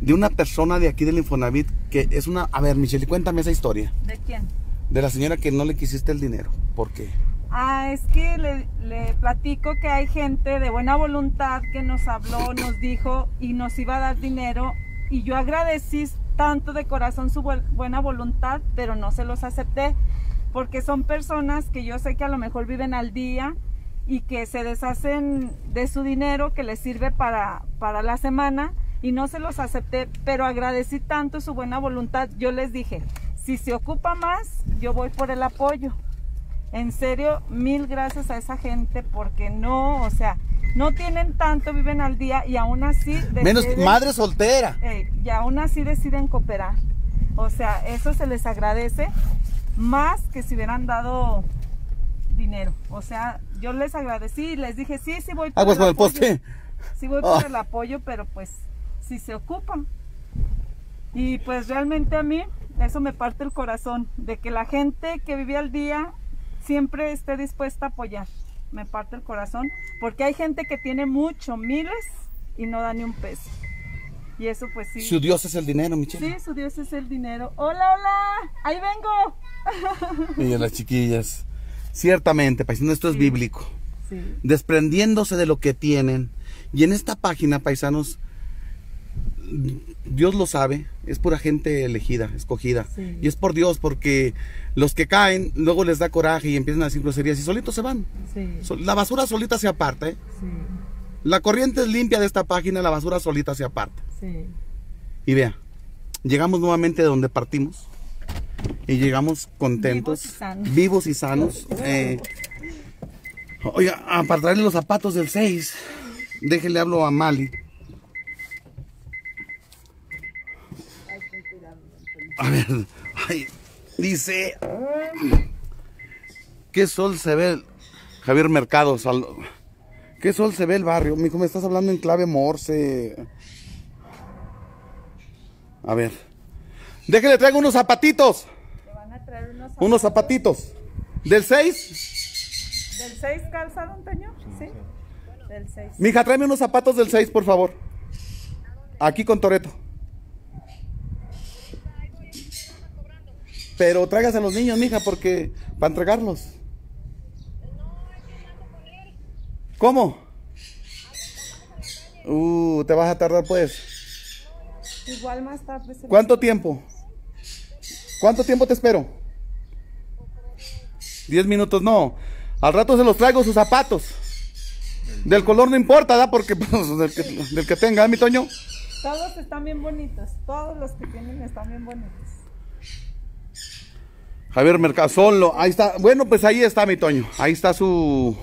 De una persona de aquí del Infonavit que es una. A ver, Micheli, cuéntame esa historia. ¿De quién? De la señora que no le quisiste el dinero. ¿Por qué? Ah, es que le, le platico que hay gente de buena voluntad que nos habló, nos dijo y nos iba a dar dinero y yo agradecí tanto de corazón su bu- buena voluntad, pero no se los acepté porque son personas que yo sé que a lo mejor viven al día y que se deshacen de su dinero que les sirve para, para la semana y no se los acepté, pero agradecí tanto su buena voluntad. Yo les dije, si se ocupa más, yo voy por el apoyo. En serio, mil gracias a esa gente porque no, o sea, no tienen tanto, viven al día y aún así Menos deciden- madre soltera. eh, y aún así deciden cooperar. O sea, eso se les agradece más que si hubieran dado dinero. O sea, yo les agradecí y les dije, sí, sí voy por Aguas el con el apoyo. poste. Sí voy por Ah. el apoyo, pero pues si se ocupan. Y pues realmente a mí eso me parte el corazón, de que la gente que vive al día siempre esté dispuesta a apoyar. Me parte el corazón, porque hay gente que tiene mucho, miles, y no da ni un peso. Y eso pues sí. Su Dios es el dinero, Michelle. Sí, su Dios es el dinero. Hola, hola, ahí vengo. Y las chiquillas. Ciertamente, paisanos, esto es bíblico. Sí. Desprendiéndose de lo que tienen. Y en esta página, paisanos, Dios lo sabe, es pura gente elegida, escogida. Sí. Y es por Dios, porque los que caen, luego les da coraje y empiezan a decir groserías y solitos se van. Sí, La basura solita se aparta, ¿eh? sí, La corriente es limpia de esta página, la basura solita se aparta. Y vea, llegamos nuevamente de donde partimos. Y llegamos contentos, Vivos y sanos. vivos y sanos. Eh, oiga, ah, para traerle los zapatos del 6, déjele hablo a Mali. A ver, ay, dice. ¿Qué sol se ve? el- Javier Mercado, sal- ¿qué sol se ve el barrio? Mijo, me estás hablando en clave morse. A ver. Déjale, traigo unos zapatitos. Le van a traer unos Unos zapatos. zapatitos. ¿Del 6? ¿Del 6 calza, don Toño? Sí. Del 6. Mija, tráeme unos zapatos del 6, por favor. Aquí con Toreto. Pero tráigase a los niños, mija, porque para entregarlos. ¿Cómo? Uh, te vas a tardar pues. Igual más tarde ¿Cuánto tiempo? ¿Cuánto tiempo te espero? Diez minutos, no. Al rato se los traigo sus zapatos. Del color no importa, ¿da? Porque pues, del, que, del que tenga, ¿eh, mi Toño? Todos están bien bonitos. Todos los que tienen están bien bonitos. Javier Mercado, solo, ahí está. Bueno, pues ahí está mi Toño. Ahí está su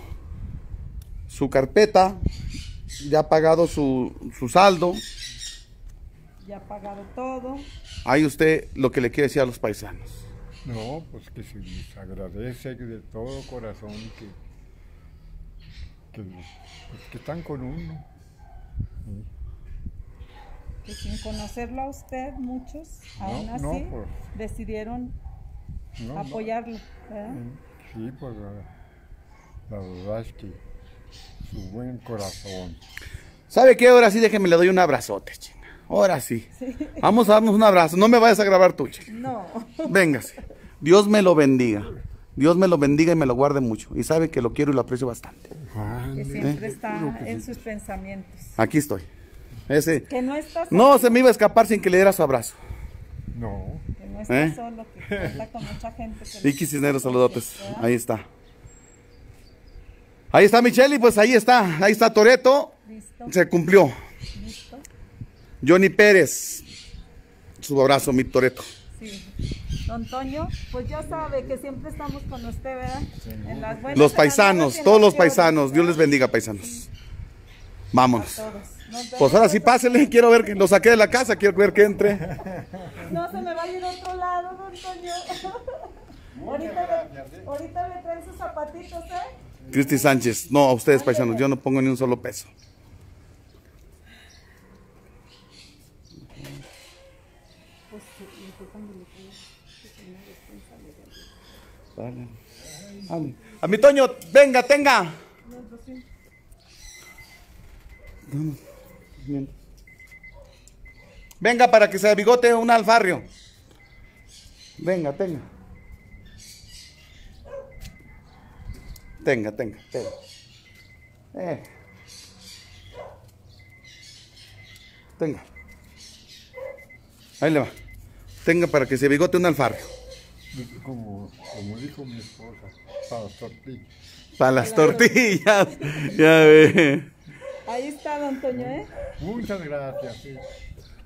su carpeta. Ya ha pagado su, su saldo. Ya pagado todo. Ahí usted lo que le quiere decir a los paisanos. No, pues que se les agradece de todo corazón que, que, pues, que están con uno. Que sin conocerlo a usted, muchos, No, aún así, no, pues. decidieron No, apoyarlo. ¿verdad? Sí, pues la, la verdad es que su buen corazón. ¿Sabe qué? Ahora sí déjeme le doy un abrazote, chinga. Ahora sí. Vamos a darnos un abrazo. No me vayas a grabar tú, chinga. No. Véngase. Dios me lo bendiga. Dios me lo bendiga y me lo guarde mucho. Y sabe que lo quiero y lo aprecio bastante. Que siempre está en sus pensamientos. Aquí estoy. Ese. Que no está solo. No se me iba a escapar sin que le diera su abrazo. No, no está ¿Eh? solo, que cuenta con mucha gente. Que Vicky Cisneros, saludotes. Ahí está. Ahí está Michelle y pues ahí está. Ahí está Toreto. Listo, Se cumplió. listo. Johnny Pérez. Su abrazo, mi Toreto. Sí. Don Toño, pues ya sabe que siempre estamos con usted, ¿verdad? En las buenas, Los en las malas paisanos, en todos las los peores, paisanos. Dios les bendiga, paisanos. Vámonos. Todos. Pues ahora sí vemos. pásenle. Quiero ver que lo saqué de la casa. Quiero ver que entre. No se me va a ir a otro lado, don Toño. ahorita, le, ahorita le traen sus zapatitos, ¿eh? Cristi Sánchez. No, a ustedes, paisanos. Yo no pongo ni un solo peso. Dale. Dale. A mi Toño, venga, tenga. Vamos, Venga para que se bigote un alfarrio. Venga, tenga. Tenga, tenga, tenga. Eh. Tenga. Ahí le va. Tenga para que se bigote un alfarrio. como, como dijo mi esposa, para las tortillas. Para las tortillas. Ya ve. Ahí está, don Toño, ¿eh? Muchas gracias, sí.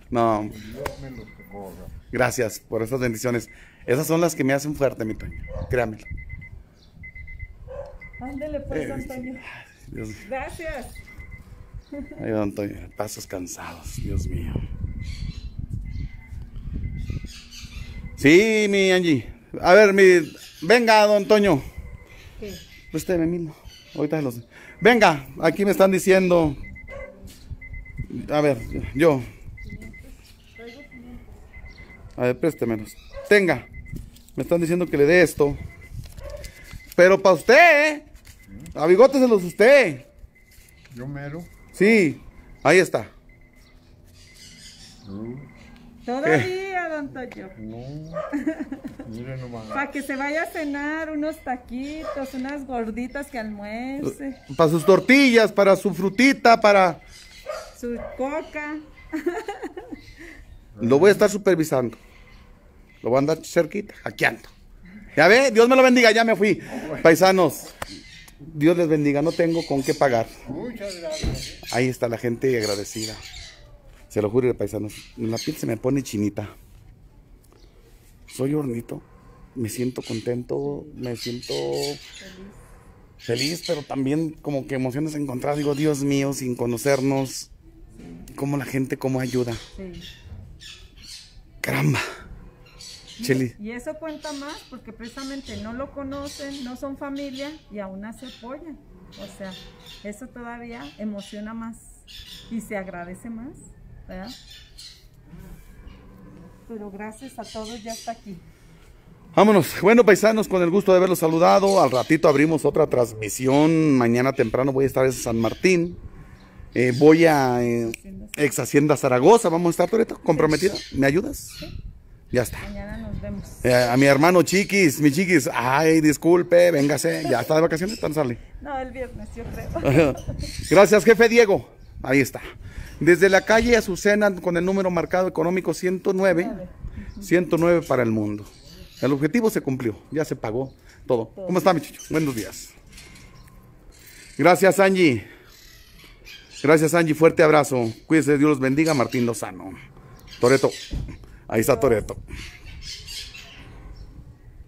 No, gracias por esas bendiciones. Esas son las que me hacen fuerte, mi Toño. Créamelo. Ándele pues, don Toño. Dios mío. Gracias. Ay, don Toño, pasos cansados, Dios mío. Sí, mi Angie. A ver, mi. Venga, don Toño. ¿Qué? Présteme mil. Ahorita se los. Venga, aquí me están diciendo. A ver, yo. A ver, préstemelos. Tenga. Me están diciendo que le dé esto. Pero para usted, ¿eh? A bigóteselos usted. Yo mero. Sí, ahí está. Todavía, don Toño. no. Mire nomás. Para que se vaya a cenar unos taquitos, unas gorditas que almuerce, Para sus tortillas, para su frutita, para... su coca. Lo voy a estar supervisando. Lo voy a andar cerquita, hackeando. Ya ve, Dios me lo bendiga, ya me fui. Paisanos, Dios les bendiga, no tengo con qué pagar. Muchas gracias. Ahí está la gente agradecida. Se lo juro, paisanos. La piel se me pone chinita. Soy hornito. Me siento contento. Me siento feliz, pero también como que emociones encontradas. Digo, Dios mío, sin conocernos, cómo la gente, cómo ayuda. Sí. Caramba. Chili. Y eso cuenta más porque precisamente no lo conocen, no son familia y aún así apoyan. O sea, eso todavía emociona más y se agradece más, ¿verdad? Pero gracias a todos ya está aquí. Vámonos. Bueno, paisanos, con el gusto de haberlos saludado. Al ratito abrimos otra transmisión. Mañana temprano voy a estar en San Martín. Eh, voy a eh, Ex Hacienda Zaragoza. Vamos a estar, Toreto, comprometida. ¿Me ayudas? Ya está. Mañana nos vemos. Eh, a mi hermano Chiquis, mi Chiquis. Ay, disculpe, véngase. Ya está de vacaciones, ¿cuándo sale? No, el viernes yo creo. Gracias, jefe Diego. Ahí está. Desde la calle Azucena con el número marcado económico 109. 109 para el mundo. El objetivo se cumplió, ya se pagó todo. ¿Cómo está, mi chicho? Buenos días. Gracias, Angie. Gracias, Angie. Fuerte abrazo. Cuídese, Dios los bendiga. Martín Lozano. Toreto. Ahí está Toreto.